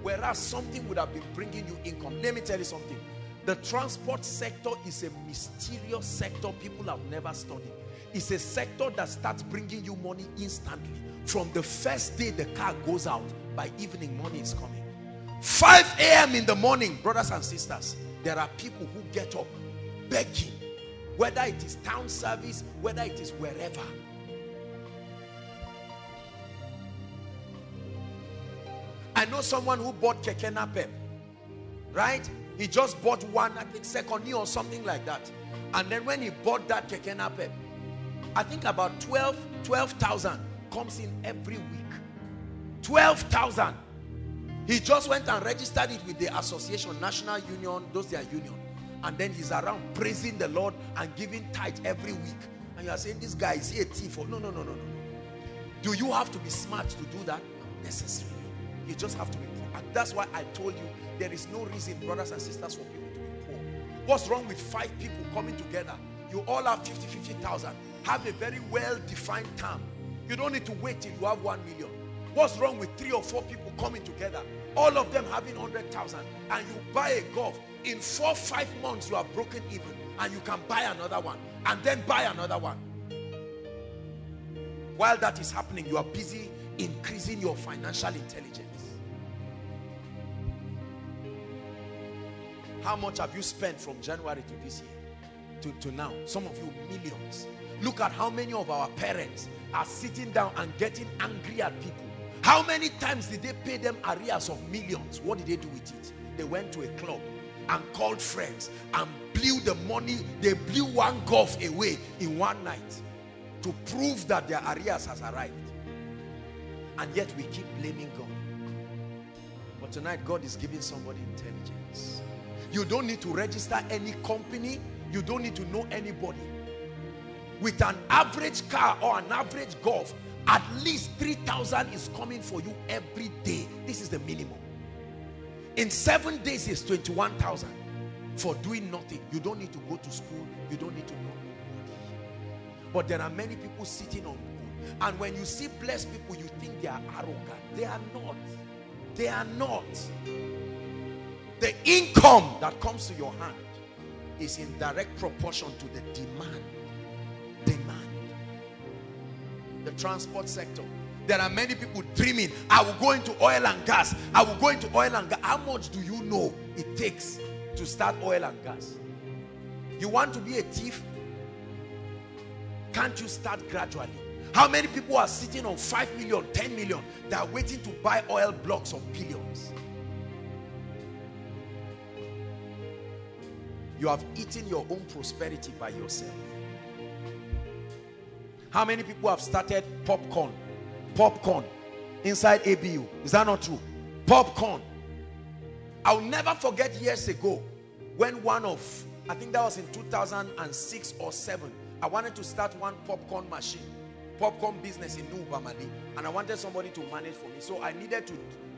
Whereas something would have been bringing you income. Let me tell you something. The transport sector is a mysterious sector people have never studied. It's a sector that starts bringing you money instantly. From the first day the car goes out, by evening money is coming. 5 a.m in the morning brothers and sisters there are people who get up begging whether it is town service whether it is wherever. I know someone who bought keke napep right? He just bought one I think second year or something like that. And then when he bought that keke napep I think about 12 12,000 comes in every week 12,000. He just went and registered it with the association, National Union, those their union. And then he's around praising the Lord and giving tithe every week. And you are saying, this guy, is he a thief? No, no, no, no, no. Do you have to be smart to do that? Necessarily. You just have to be poor. And that's why I told you, there is no reason, brothers and sisters, for people to be poor. What's wrong with five people coming together? You all have 50, 50,000. Have a very well-defined term. You don't need to wait till you have one million. What's wrong with three or four people coming together? All of them having 100,000 and you buy a golf. In four, five months, you are broken even and you can buy another one and then buy another one. While that is happening, you are busy increasing your financial intelligence. How much have you spent from January to this year? To, to now? Some of you, millions. Look at how many of our parents are sitting down and getting angry at people how many times did they pay them arrears of millions? What did they do with it? They went to a club and called friends and blew the money. They blew one golf away in one night to prove that their arrears has arrived. And yet we keep blaming God. But tonight God is giving somebody intelligence. You don't need to register any company. You don't need to know anybody. With an average car or an average golf, at least 3,000 is coming for you every day. This is the minimum. In seven days is 21,000 for doing nothing. You don't need to go to school. You don't need to know But there are many people sitting on gold. And when you see blessed people, you think they are arrogant. They are not. They are not. The income that comes to your hand is in direct proportion to the demand. Demand. The transport sector. There are many people dreaming, I will go into oil and gas. I will go into oil and gas. How much do you know it takes to start oil and gas? You want to be a thief? Can't you start gradually? How many people are sitting on 5 million, 10 million that are waiting to buy oil blocks of billions? You have eaten your own prosperity by yourself. How many people have started popcorn? Popcorn inside ABU. Is that not true? Popcorn. I'll never forget years ago when one of, I think that was in 2006 or 7, I wanted to start one popcorn machine, popcorn business in New Bamali, and I wanted somebody to manage for me. So I needed to,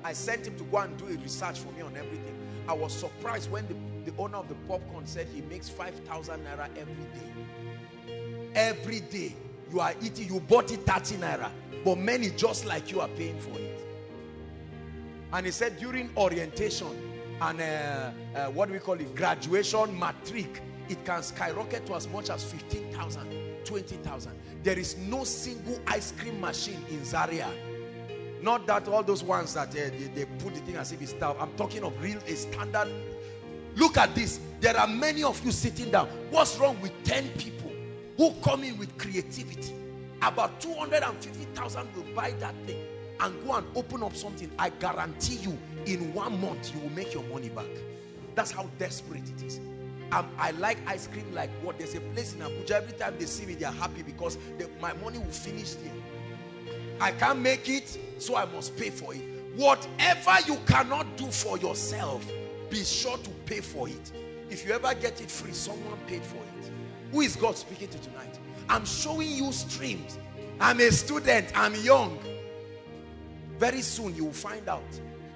I sent him to go and do a research for me on everything. I was surprised when the, the owner of the popcorn said he makes 5,000 naira every day. Every day you are eating, you bought it 30 naira, but many just like you are paying for it. And he said during orientation and uh, uh, what do we call it, graduation, matric, it can skyrocket to as much as 15,000, 20,000. There is no single ice cream machine in Zaria. Not that all those ones that uh, they, they, put the thing as if it's stuff. I'm talking of real, a standard. Look at this. There are many of you sitting down. What's wrong with 10 people who come in with creativity? About 250,000 will buy that thing and go and open up something. I guarantee you, in one month, you will make your money back. That's how desperate it is. Um, I like ice cream like what? There's a place in Abuja, every time they see me, they're happy because they, my money will finish there. I can't make it, so I must pay for it. Whatever you cannot do for yourself, be sure to pay for it. If you ever get it free, someone paid for it. Who is God speaking to tonight? I'm showing you streams. I'm a student, I'm young. Very soon you will find out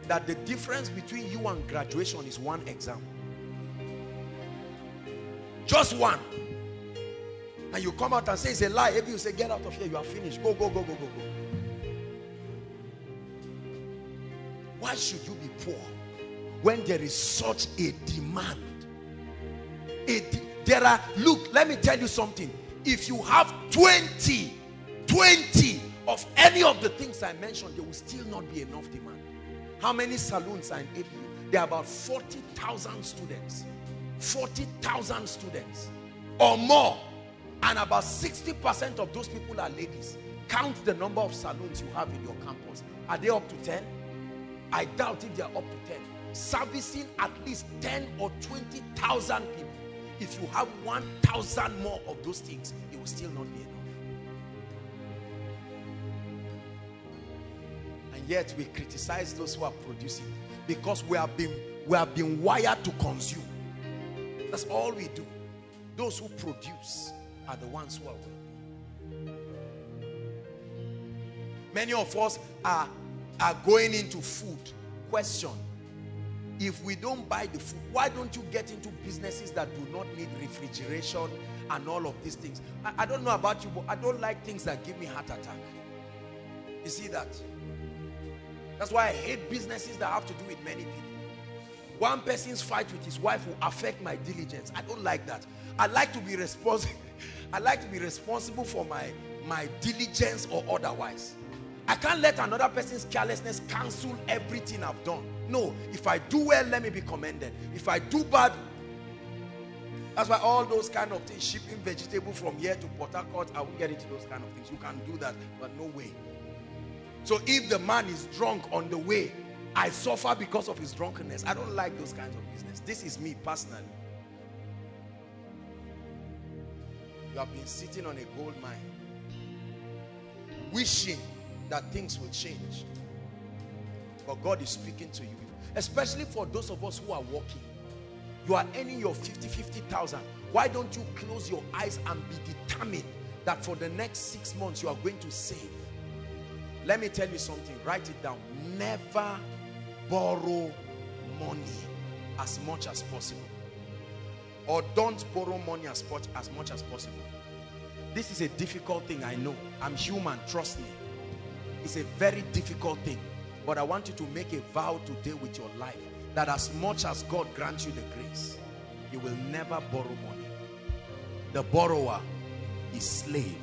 that the difference between you and graduation is one exam. Just one. And you come out and say it's a lie. Maybe you say, get out of here, you are finished. Go, go, go, go, go, go. Why should you be poor when there is such a demand? A there are, look, let me tell you something. If you have 20, 20 of any of the things I mentioned, there will still not be enough demand. How many saloons are in ABU? There are about 40,000 students. 40,000 students or more. And about 60% of those people are ladies. Count the number of saloons you have in your campus. Are they up to 10? I doubt if they are up to 10. Servicing at least 10 or 20,000 people. If you have 1,000 more of those things, it will still not be enough. And yet we criticize those who are producing because we have been, we have been wired to consume. That's all we do. Those who produce are the ones who are. Many of us are, are going into food. Question. If we don't buy the food, why don't you get into businesses that do not need refrigeration and all of these things? I, I don't know about you, but I don't like things that give me heart attack. You see that? That's why I hate businesses that have to do with many people. One person's fight with his wife will affect my diligence. I don't like that. I like to be responsible. I like to be responsible for my, my diligence or otherwise. I can't let another person's carelessness cancel everything I've done. No, if I do well, let me be commended. If I do bad, that's why all those kind of things, shipping vegetable from here to Port Harcourt, I won't get into those kind of things. You can do that, but no way. So if the man is drunk on the way, I suffer because of his drunkenness. I don't like those kinds of business. This is me personally. You have been sitting on a gold mine, wishing that things will change. But God is speaking to you, especially for those of us who are working. You are earning your 50, 50,000. Why don't you close your eyes and be determined that for the next six months you are going to save? Let me tell you something. Write it down. Never borrow money as much as possible. Or don't borrow money as as, much as possible. This is a difficult thing, I know. I'm human, trust me. It's a very difficult thing. But I want you to make a vow today with your life that as much as God grants you the grace, you will never borrow money. The borrower is slave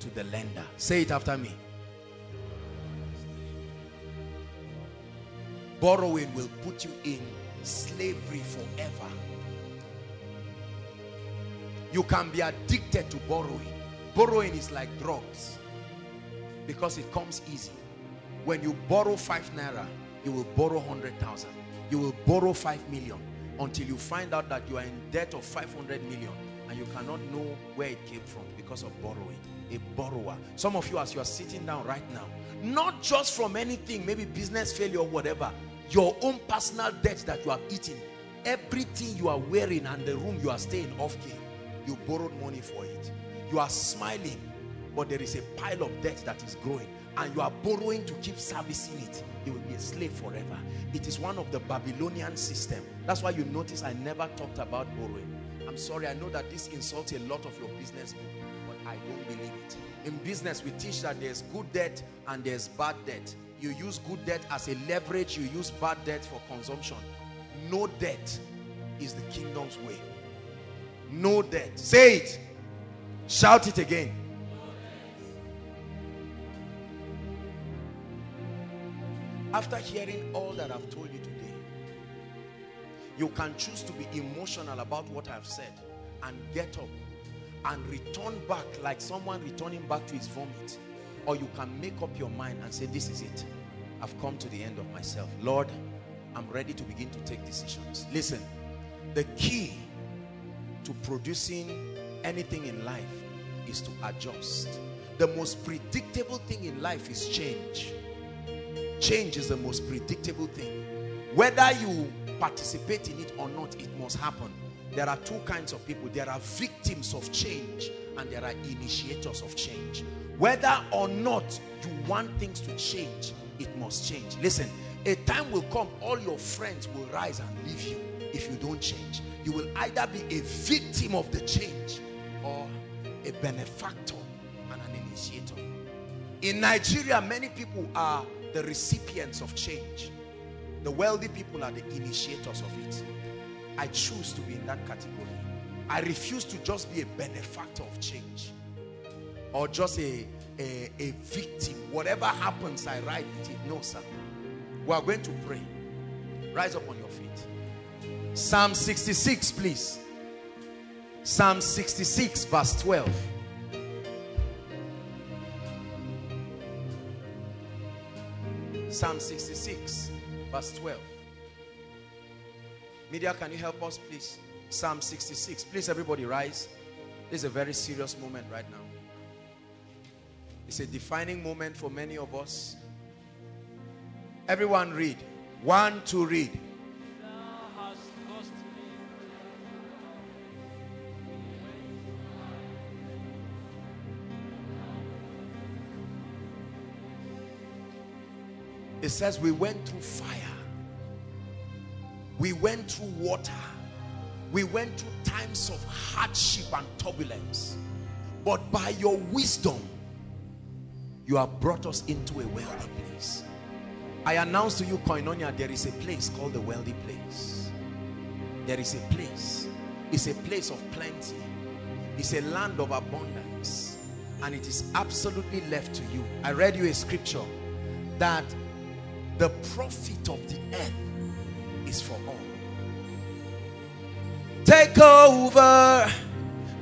to the lender. Say it after me. Borrowing will put you in slavery forever. You can be addicted to borrowing. Borrowing is like drugs because it comes easy. When you borrow five naira, you will borrow 100,000. You will borrow 5 million until you find out that you are in debt of 500 million and you cannot know where it came from because of borrowing. A borrower. Some of you as you are sitting down right now, not just from anything, maybe business failure whatever, your own personal debt that you have eaten, everything you are wearing and the room you are staying off key, you borrowed money for it. You are smiling, but there is a pile of debt that is growing and you are borrowing to keep servicing it. You will be a slave forever. It is one of the Babylonian system. That's why you notice I never talked about borrowing. I'm sorry, I know that this insults a lot of your business but I don't believe it. In business, we teach that there's good debt and there's bad debt. You use good debt as a leverage, you use bad debt for consumption. No debt is the kingdom's way. No debt. Say it. Shout it again. After hearing all that I've told you today, you can choose to be emotional about what I've said and get up and return back like someone returning back to his vomit. Or you can make up your mind and say, this is it. I've come to the end of myself. Lord, I'm ready to begin to take decisions. Listen, the key to producing anything in life is to adjust. The most predictable thing in life is change. Change is the most predictable thing. Whether you participate in it or not, it must happen. There are two kinds of people. There are victims of change and there are initiators of change. Whether or not you want things to change, it must change. Listen, a time will come, all your friends will rise and leave you if you don't change. You will either be a victim of the change or a benefactor and an initiator. In Nigeria, many people are the recipients of change. The wealthy people are the initiators of it. I choose to be in that category. I refuse to just be a benefactor of change or just a, a, a victim. Whatever happens, I ride with it. No, sir. We are going to pray. Rise up on your feet. Psalm 66, please. Psalm 66, verse 12. Psalm 66, verse 12. Media, can you help us, please? Psalm 66. Please, everybody, rise. This is a very serious moment right now. It's a defining moment for many of us. Everyone read. One to read. It says we went through fire. We went through water. We went through times of hardship and turbulence. But by your wisdom, you have brought us into a wealthy place. I announce to you, Koinonia, there is a place called the wealthy place. There is a place. It's a place of plenty. It's a land of abundance. And it is absolutely left to you. I read you a scripture that the profit of the earth is for all. Take over,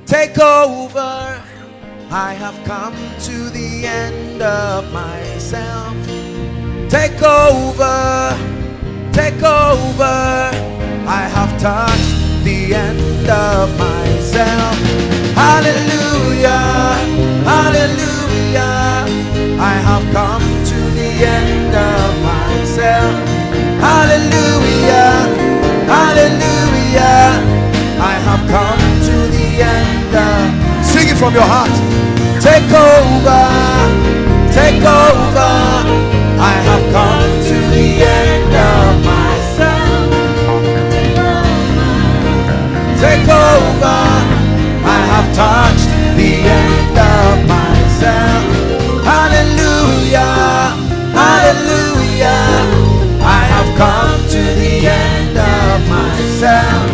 take over. I have come to the end of myself. Take over, take over. I have touched the end of myself. Hallelujah, hallelujah. I have come to the end of myself. Hallelujah, hallelujah. I have come to the end of. Sing it from your heart. Take over, take over. I have come to the end of myself. Take over. I have touched the end of myself. Hallelujah, hallelujah. I myself.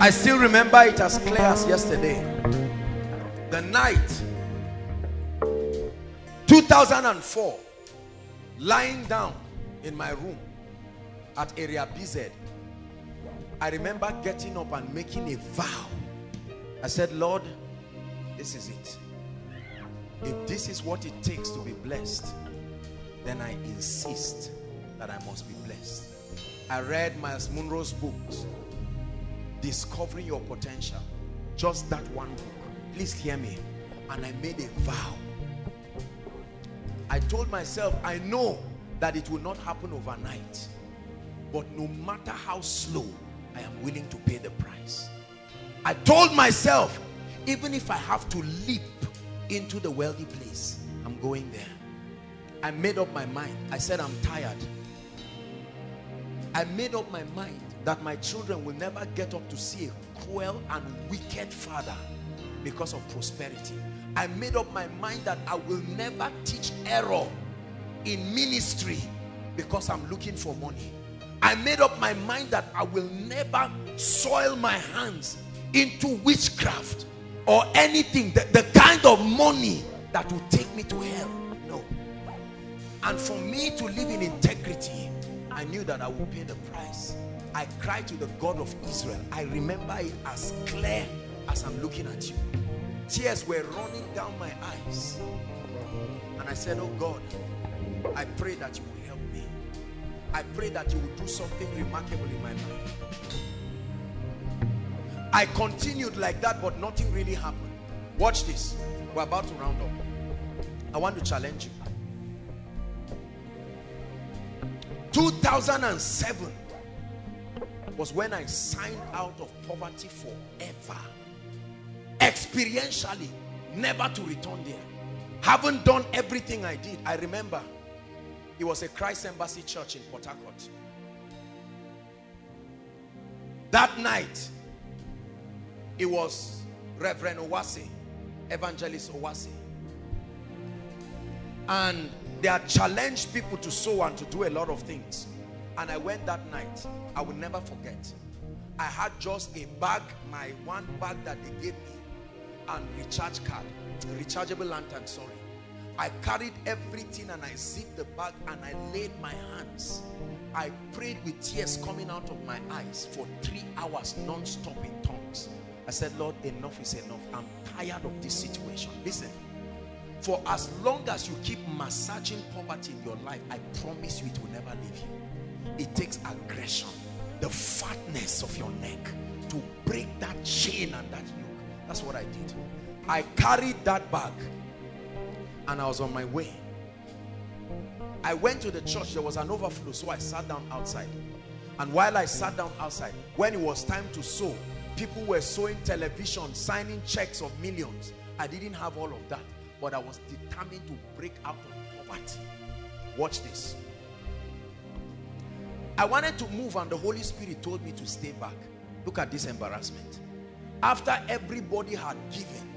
I still remember it as clear as yesterday. The night 2004 lying down in my room at area BZ I remember getting up and making a vow I said Lord this is it. If this is what it takes to be blessed then I insist that I must be blessed. I read Myles Munroe's books discovering your potential just that one book. Please hear me. And I made a vow. I told myself I know that it will not happen overnight but no matter how slow I am willing to pay the price. I told myself even if I have to leap into the wealthy place I'm going there. I made up my mind. I said I'm tired. I made up my mind that my children will never get up to see a cruel and wicked father because of prosperity. I made up my mind that I will never teach error in ministry because I'm looking for money. I made up my mind that I will never soil my hands into witchcraft or anything the, the kind of money that will take me to hell. No. And for me to live in integrity I knew that I would pay the price. I cried to the God of Israel. I remember it as clear as I'm looking at you. Tears were running down my eyes. And I said oh God I pray that you will help me. I pray that you will do something remarkable in my life I continued like that but nothing really happened watch this we're about to round up I want to challenge you 2007 was when I signed out of poverty forever. Experientially, never to return there. Haven't done everything I did. I remember it was a Christ Embassy church in Port Harcourt. That night, it was Reverend Owase, Evangelist Owase. And they had challenged people to sow and to do a lot of things. And I went that night. I will never forget. I had just a bag, my one bag that they gave me, and recharge card, rechargeable lantern, sorry. I carried everything and I zipped the bag and I laid my hands. I prayed with tears coming out of my eyes for three hours non-stop in tongues. I said, Lord, enough is enough. I'm tired of this situation. Listen, for as long as you keep massaging poverty in your life, I promise you it will never leave you. It takes aggression, the fatness of your neck to break that chain and that yoke. That's what I did. I carried that bag and I was on my way. I went to the church, there was an overflow, so I sat down outside. And while I sat down outside, when it was time to sow, people were sowing television, signing checks of millions. I didn't have all of that but I was determined to break out of poverty. Watch this. I wanted to move and the Holy Spirit told me to stay back. Look at this embarrassment. After everybody had given,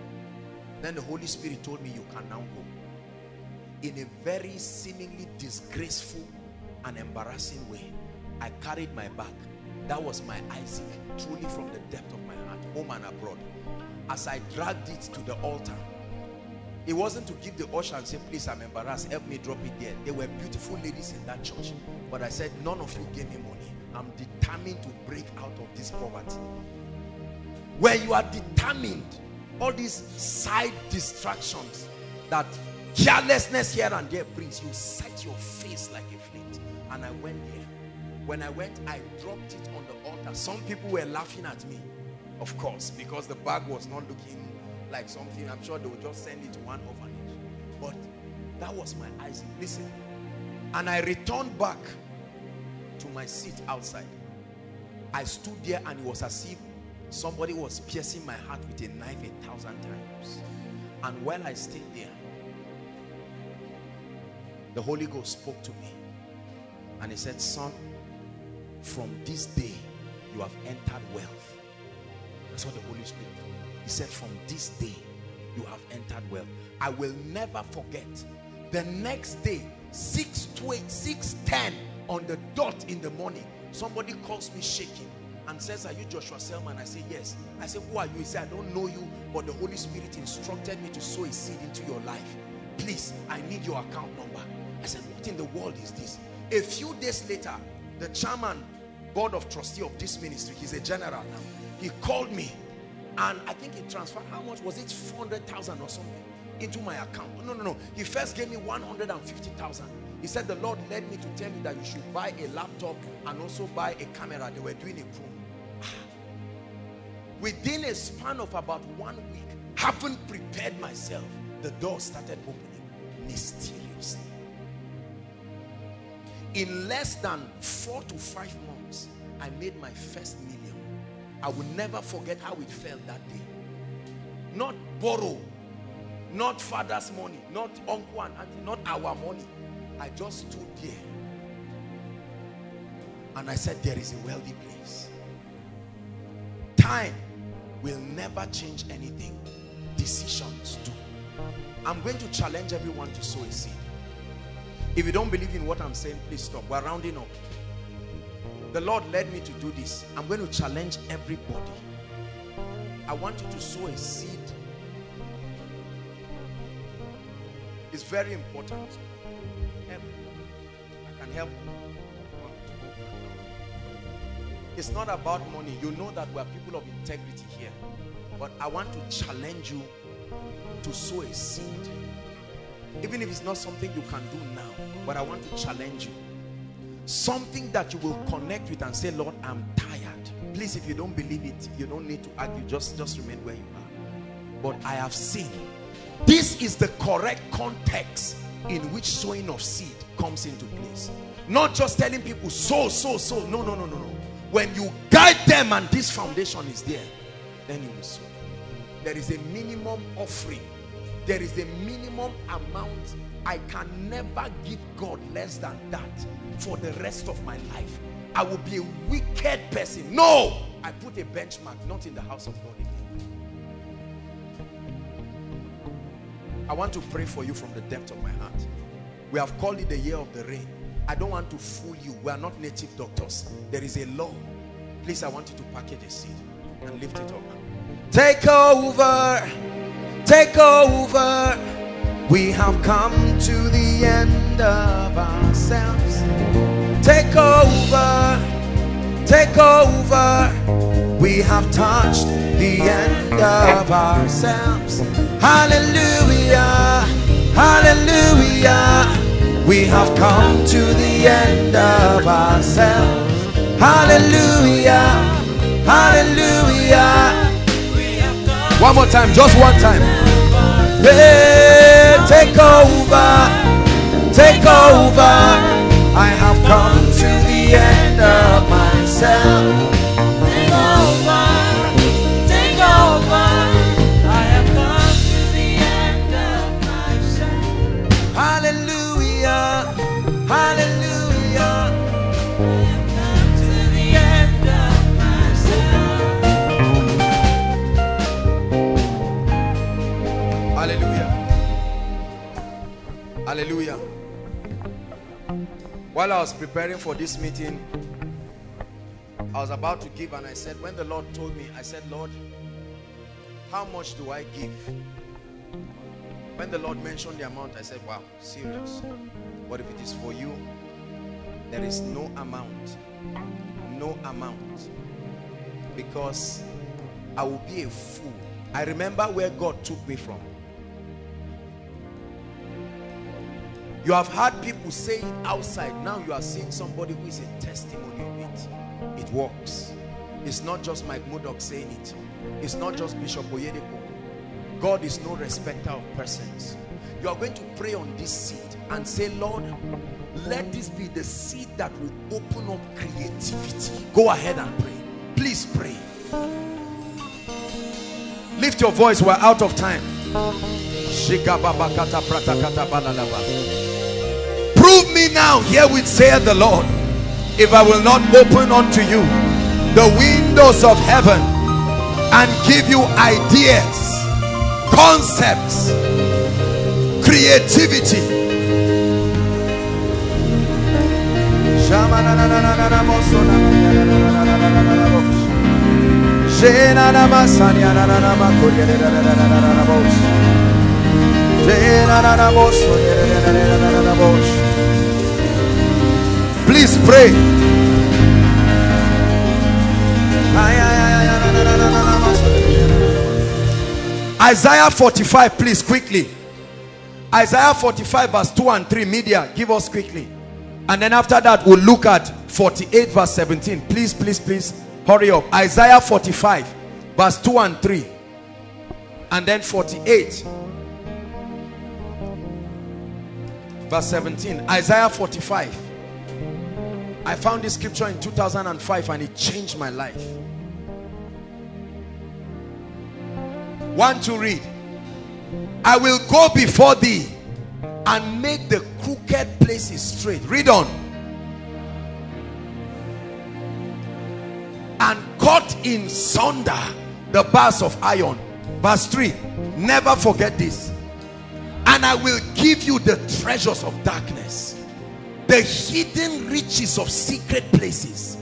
then the Holy Spirit told me you can now go. In a very seemingly disgraceful and embarrassing way, I carried my bag. That was my Isaac, truly from the depth of my heart, home and abroad. As I dragged it to the altar, it wasn't to give the usher and say, please, I'm embarrassed. Help me drop it there. There were beautiful ladies in that church. But I said, none of you gave me money. I'm determined to break out of this poverty. Where you are determined, all these side distractions that carelessness here and there brings, you set your face like a flint. And I went there. When I went, I dropped it altar. Some people were laughing at me, of course, because the bag was not looking like something. I'm sure they would just send it to one orphanage. But that was my eyes. Listen. And I returned back to my seat outside. I stood there and it was as if somebody was piercing my heart with a knife a thousand times. And while I stayed there, the Holy Ghost spoke to me. And he said, son, from this day, you have entered wealth. That's what the Holy Spirit told. He said, from this day, you have entered wealth. I will never forget. The next day, 6 10 on the dot in the morning, somebody calls me shaking and says, are you Joshua Selman? I say, yes. I say, who are you? He said, I don't know you, but the Holy Spirit instructed me to sow a seed into your life. Please, I need your account number. I said, what in the world is this? A few days later, the chairman, board of trustee of this ministry, he's a general now. He called me and I think he transferred, how much was it? 400,000 or something into my account. No, no, no. He first gave me 150,000. He said, the Lord led me to tell you that you should buy a laptop and also buy a camera. They were doing a promo. Within a span of about one week, haven't prepared myself, the door started opening mysteriously. In less than four to five months, I made my first million. I will never forget how it felt that day. Not borrow, not father's money, not uncle and auntie, not our money. I just stood there and I said, there is a wealthy place. Time will never change anything. Decisions do. I'm going to challenge everyone to sow a seed. If you don't believe in what I'm saying, please stop. We're rounding up. The Lord led me to do this. I'm going to challenge everybody. I want you to sow a seed. It's very important. Help. I can help. It's not about money. You know that we're people of integrity here. But I want to challenge you to sow a seed. Even if it's not something you can do now. But I want to challenge you. Something that you will connect with and say, Lord, I'm tired. Please, if you don't believe it, you don't need to argue. Just, just remain where you are. But I have seen. This is the correct context in which sowing of seed comes into place. Not just telling people, sow, sow, sow. No, no, no, no, no. When you guide them and this foundation is there, then you will sow. There is a minimum offering. There is a minimum amount. I can never give God less than that for the rest of my life. I will be a wicked person. No! I put a benchmark, not in the house of God again. I want to pray for you from the depth of my heart. We have called it the year of the rain. I don't want to fool you. We are not native doctors. There is a law. Please, I want you to package a seed and lift it up. Take over. Take over. We have come to the end of ourselves. Take over. Take over. We have touched the end of ourselves. Hallelujah. Hallelujah. We have come to the end of ourselves. Hallelujah. Hallelujah. One more time, just one time. Hey, take over. Take over. I have come to the end of myself. While I was preparing for this meeting, I was about to give and I said, when the Lord told me, I said, Lord, how much do I give? When the Lord mentioned the amount, I said, wow, serious. But if it is for you, there is no amount. No amount. Because I will be a fool. I remember where God took me from. You have heard people say it outside. Now you are seeing somebody who is a testimony of it. It works. It's not just Mike Murdock saying it. It's not just Bishop Oyedepo. God is no respecter of persons. You are going to pray on this seed and say, Lord, let this be the seed that will open up creativity. Go ahead and pray. Please pray. Lift your voice. We're out of time. Shikababakata pratakata balalaba. Prove me now, herewith saith the Lord, if I will not open unto you the windows of heaven and give you ideas concepts, creativity. Please pray. Isaiah 45, please, quickly. Isaiah 45, verse 2 and 3. Media, give us quickly. And then after that, we'll look at 48, verse 17. Please, please, please, hurry up. Isaiah 45, verse 2 and 3. And then 48, verse 17. Isaiah 45. I found this scripture in 2005 and it changed my life. One to read. I will go before thee and make the crooked places straight. Read on. And cut in sunder the bars of iron. Verse 3. Never forget this. And I will give you the treasures of darkness the hidden riches of secret places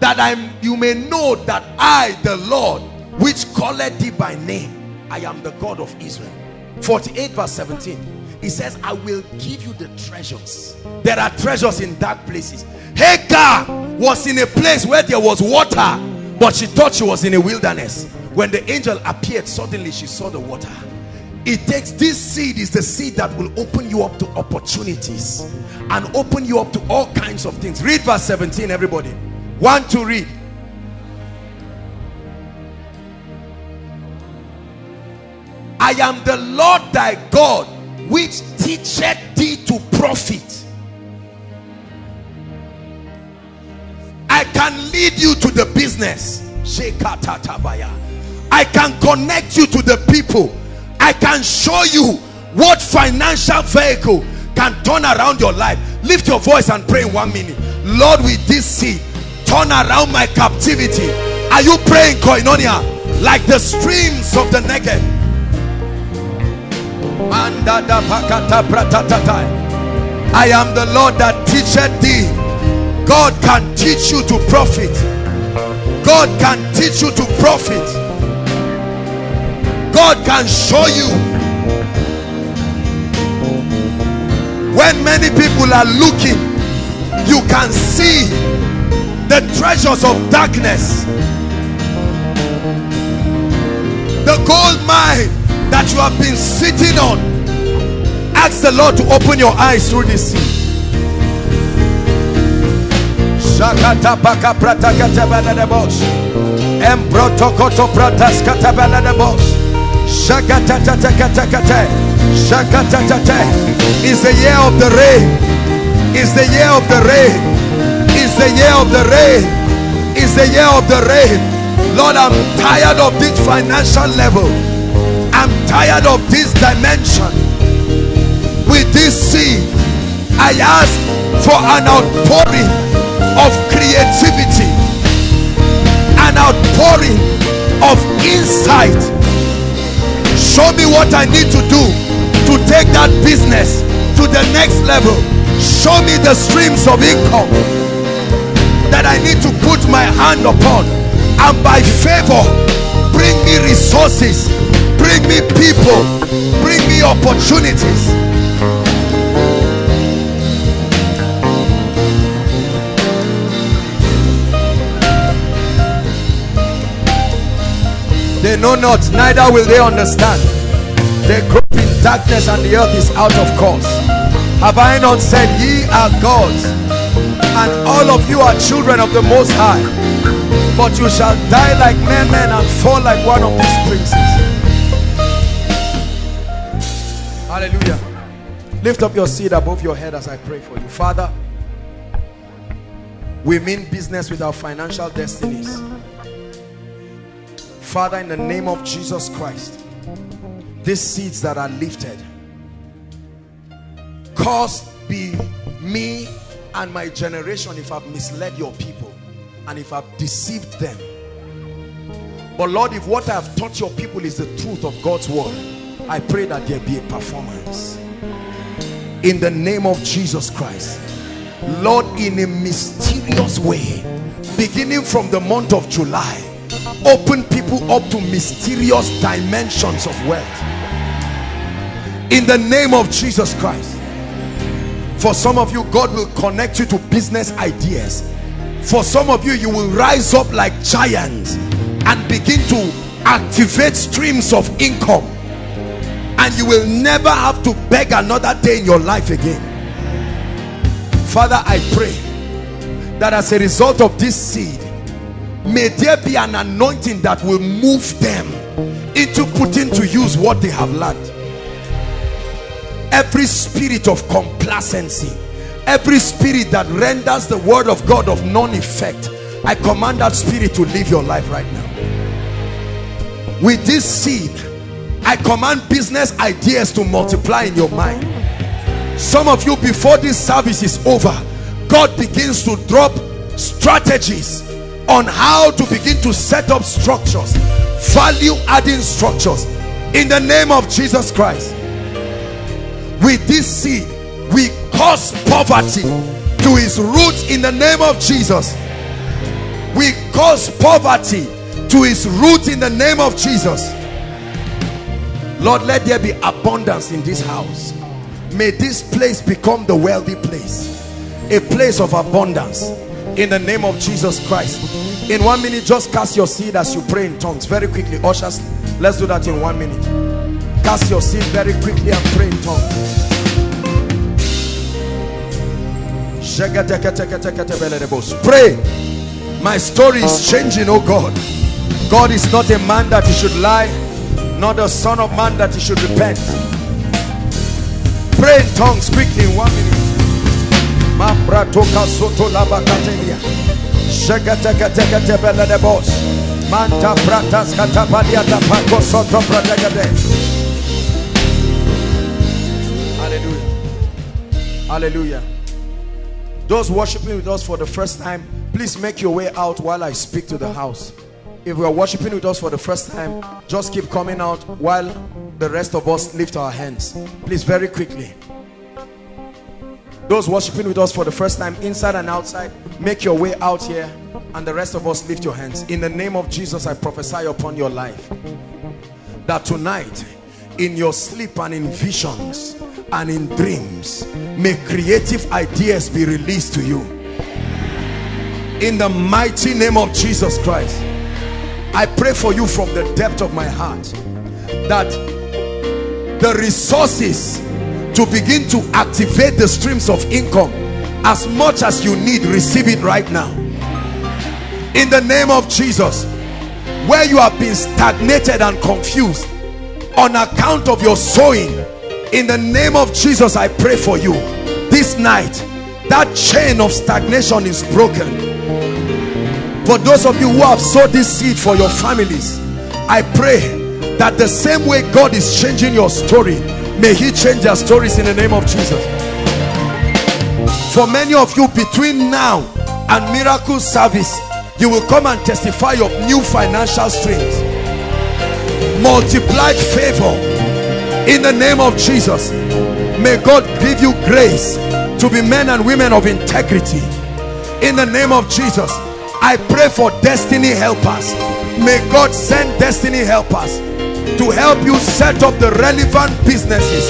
that I'm, you may know that I the Lord which calleth thee by name I am the God of Israel. 48 verse 17 he says I will give you the treasures. There are treasures in dark places. Hagar was in a place where there was water but she thought she was in a wilderness. When the angel appeared suddenly she saw the water it takes this seed is the seed that will open you up to opportunities and open you up to all kinds of things. Read verse 17 everybody. One to read. I am the Lord thy God which teacheth thee to profit. I can lead you to the business. I can connect you to the people I can show you what financial vehicle can turn around your life. Lift your voice and pray in one minute. Lord with this seed turn around my captivity. Are you praying koinonia? Like the streams of the Negev I am the Lord that teacheth thee. God can teach you to profit. God can teach you to profit God can show you. When many people are looking you can see the treasures of darkness. The gold mine that you have been sitting on. Ask the Lord to open your eyes through this sea Shakata baka prata bosh Embrotokoto pratas Is the year of the rain. Is the year of the rain. Is the year of the rain. Is the year of the rain. Lord I'm tired of this financial level. I'm tired of this dimension. With this seed I ask for an outpouring of creativity an outpouring of insight show me what I need to do to take that business to the next level. Show me the streams of income that I need to put my hand upon. And by favor bring me resources bring me people bring me opportunities they know not neither will they understand. They grope in darkness and the earth is out of course. Have I not said ye are gods and all of you are children of the most high but you shall die like men men and fall like one of these princes. Hallelujah. Lift up your seed above your head as I pray for you. Father we mean business with our financial destinies Father, in the name of Jesus Christ, these seeds that are lifted, cause be me and my generation if I've misled your people and if I've deceived them. But Lord, if what I have taught your people is the truth of God's word, I pray that there be a performance. In the name of Jesus Christ. Lord, in a mysterious way, beginning from the month of July, open people up to mysterious dimensions of wealth. In the name of Jesus Christ. For some of you, God will connect you to business ideas. For some of you, you will rise up like giants and begin to activate streams of income. And you will never have to beg another day in your life again. Father, I pray that as a result of this seed, may there be an anointing that will move them into putting to use what they have learned. Every spirit of complacency every spirit that renders the word of God of non-effect I command that spirit to leave your life right now. With this seed I command business ideas to multiply in your mind. Some of you before this service is over God begins to drop strategies on how to begin to set up structures value adding structures in the name of Jesus Christ. With this seed we cause poverty to its root in the name of Jesus. We cause poverty to its root in the name of Jesus. Lord let there be abundance in this house. May this place become the wealthy place a place of abundance in the name of Jesus Christ in one minute just cast your seed as you pray in tongues very quickly ushers let's do that in one minute cast your seed very quickly and pray in tongues Pray. My story is changing, oh God. God is not a man that he should lie, not a son of man that he should repent. Pray in tongues quickly in one minute. Mambratoka soto labakatelia. Shagatakatakatabela de boss. Manta pratas katapalia da pako soto. Hallelujah. Hallelujah. Those worshiping with us for the first time, please make your way out while I speak to the house. If you are worshiping with us for the first time, just keep coming out while the rest of us lift our hands. Please, very quickly. Those worshiping with us for the first time, inside and outside, make your way out here and the rest of us lift your hands. In the name of Jesus, I prophesy upon your life that tonight, in your sleep and in visions, and in dreams may creative ideas be released to you in the mighty name of Jesus Christ I pray for you from the depth of my heart that the resources to begin to activate the streams of income as much as you need receive it right now. In the name of Jesus where you have been stagnated and confused on account of your sowing in the name of Jesus I pray for you. This night that chain of stagnation is broken. For those of you who have sowed this seed for your families I pray that the same way God is changing your story may he change their stories in the name of Jesus. For many of you between now and miracle service you will come and testify of new financial streams. Multiplied favor in the name of Jesus. May God give you grace to be men and women of integrity. In the name of Jesus I pray for destiny helpers. May God send destiny helpers to help you set up the relevant businesses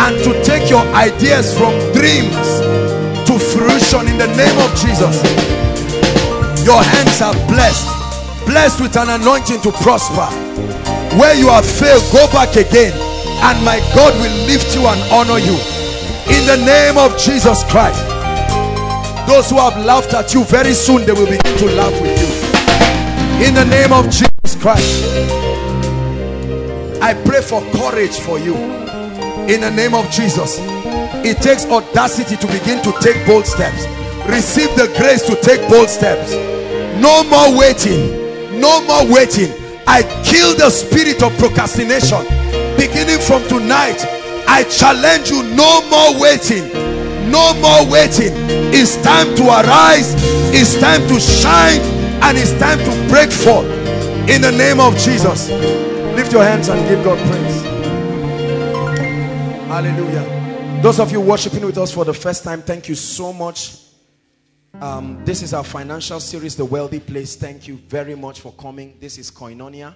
and to take your ideas from dreams to fruition in the name of Jesus. Your hands are blessed blessed with an anointing to prosper. Where you have failed go back again and my God will lift you and honor you. In the name of Jesus Christ. Those who have laughed at you very soon they will begin to laugh with you. In the name of Jesus Christ I pray for courage for you. In the name of Jesus. It takes audacity to begin to take bold steps. Receive the grace to take bold steps. No more waiting. No more waiting. I kill the spirit of procrastination. Beginning from tonight I challenge you no more waiting. No more waiting. It's time to arise. It's time to shine. And it's time to break forth. In the name of Jesus. Lift your hands and give God praise. Hallelujah. Those of you worshiping with us for the first time, thank you so much. Um, this is our financial series, The Wealthy Place. Thank you very much for coming. This is Koinonia,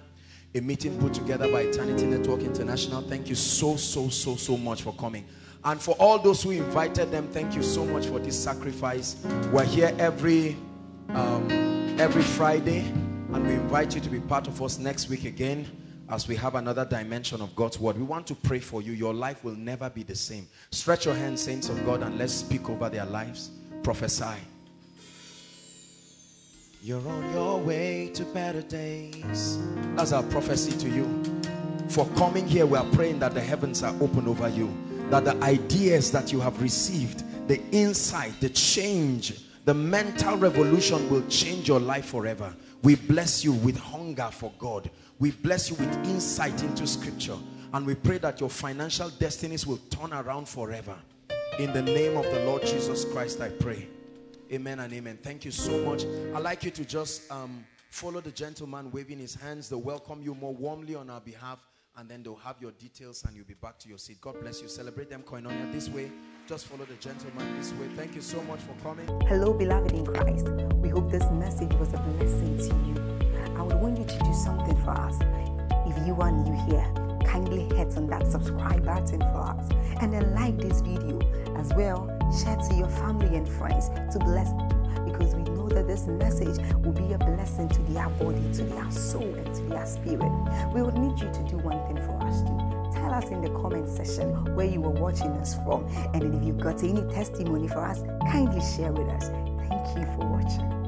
a meeting put together by Eternity Network International. Thank you so, so, so, so much for coming. And for all those who invited them, thank you so much for this sacrifice. We're here every um, every Friday, and we invite you to be part of us next week again as we have another dimension of God's word. We want to pray for you. Your life will never be the same. Stretch your hands, saints of God, and let's speak over their lives. Prophesy. You're on your way to better days. That's our prophecy to you. For coming here, we are praying that the heavens are open over you. That the ideas that you have received, the insight, the change, the mental revolution will change your life forever. We bless you with hunger for God. We bless you with insight into scripture. And we pray that your financial destinies will turn around forever. In the name of the Lord Jesus Christ, I pray. Amen and amen. Thank you so much. I'd like you to just um, follow the gentleman waving his hands. They'll welcome you more warmly on our behalf. And then they'll have your details and you'll be back to your seat. God bless you. Celebrate them koinonia this way. Just follow the gentleman this way. Thank you so much for coming.
Hello, beloved in Christ. We hope this message was a blessing to you. I would want you to do something for us. If you are new here, kindly hit on that subscribe button for us and then like this video as well. Share to your family and friends to bless them because we know that this message will be a blessing to their body, to their soul, and to their spirit. We would need you to do one thing for us too. Tell us in the comment section where you were watching us from, and if you've got any testimony for us, kindly share with us. Thank you for watching.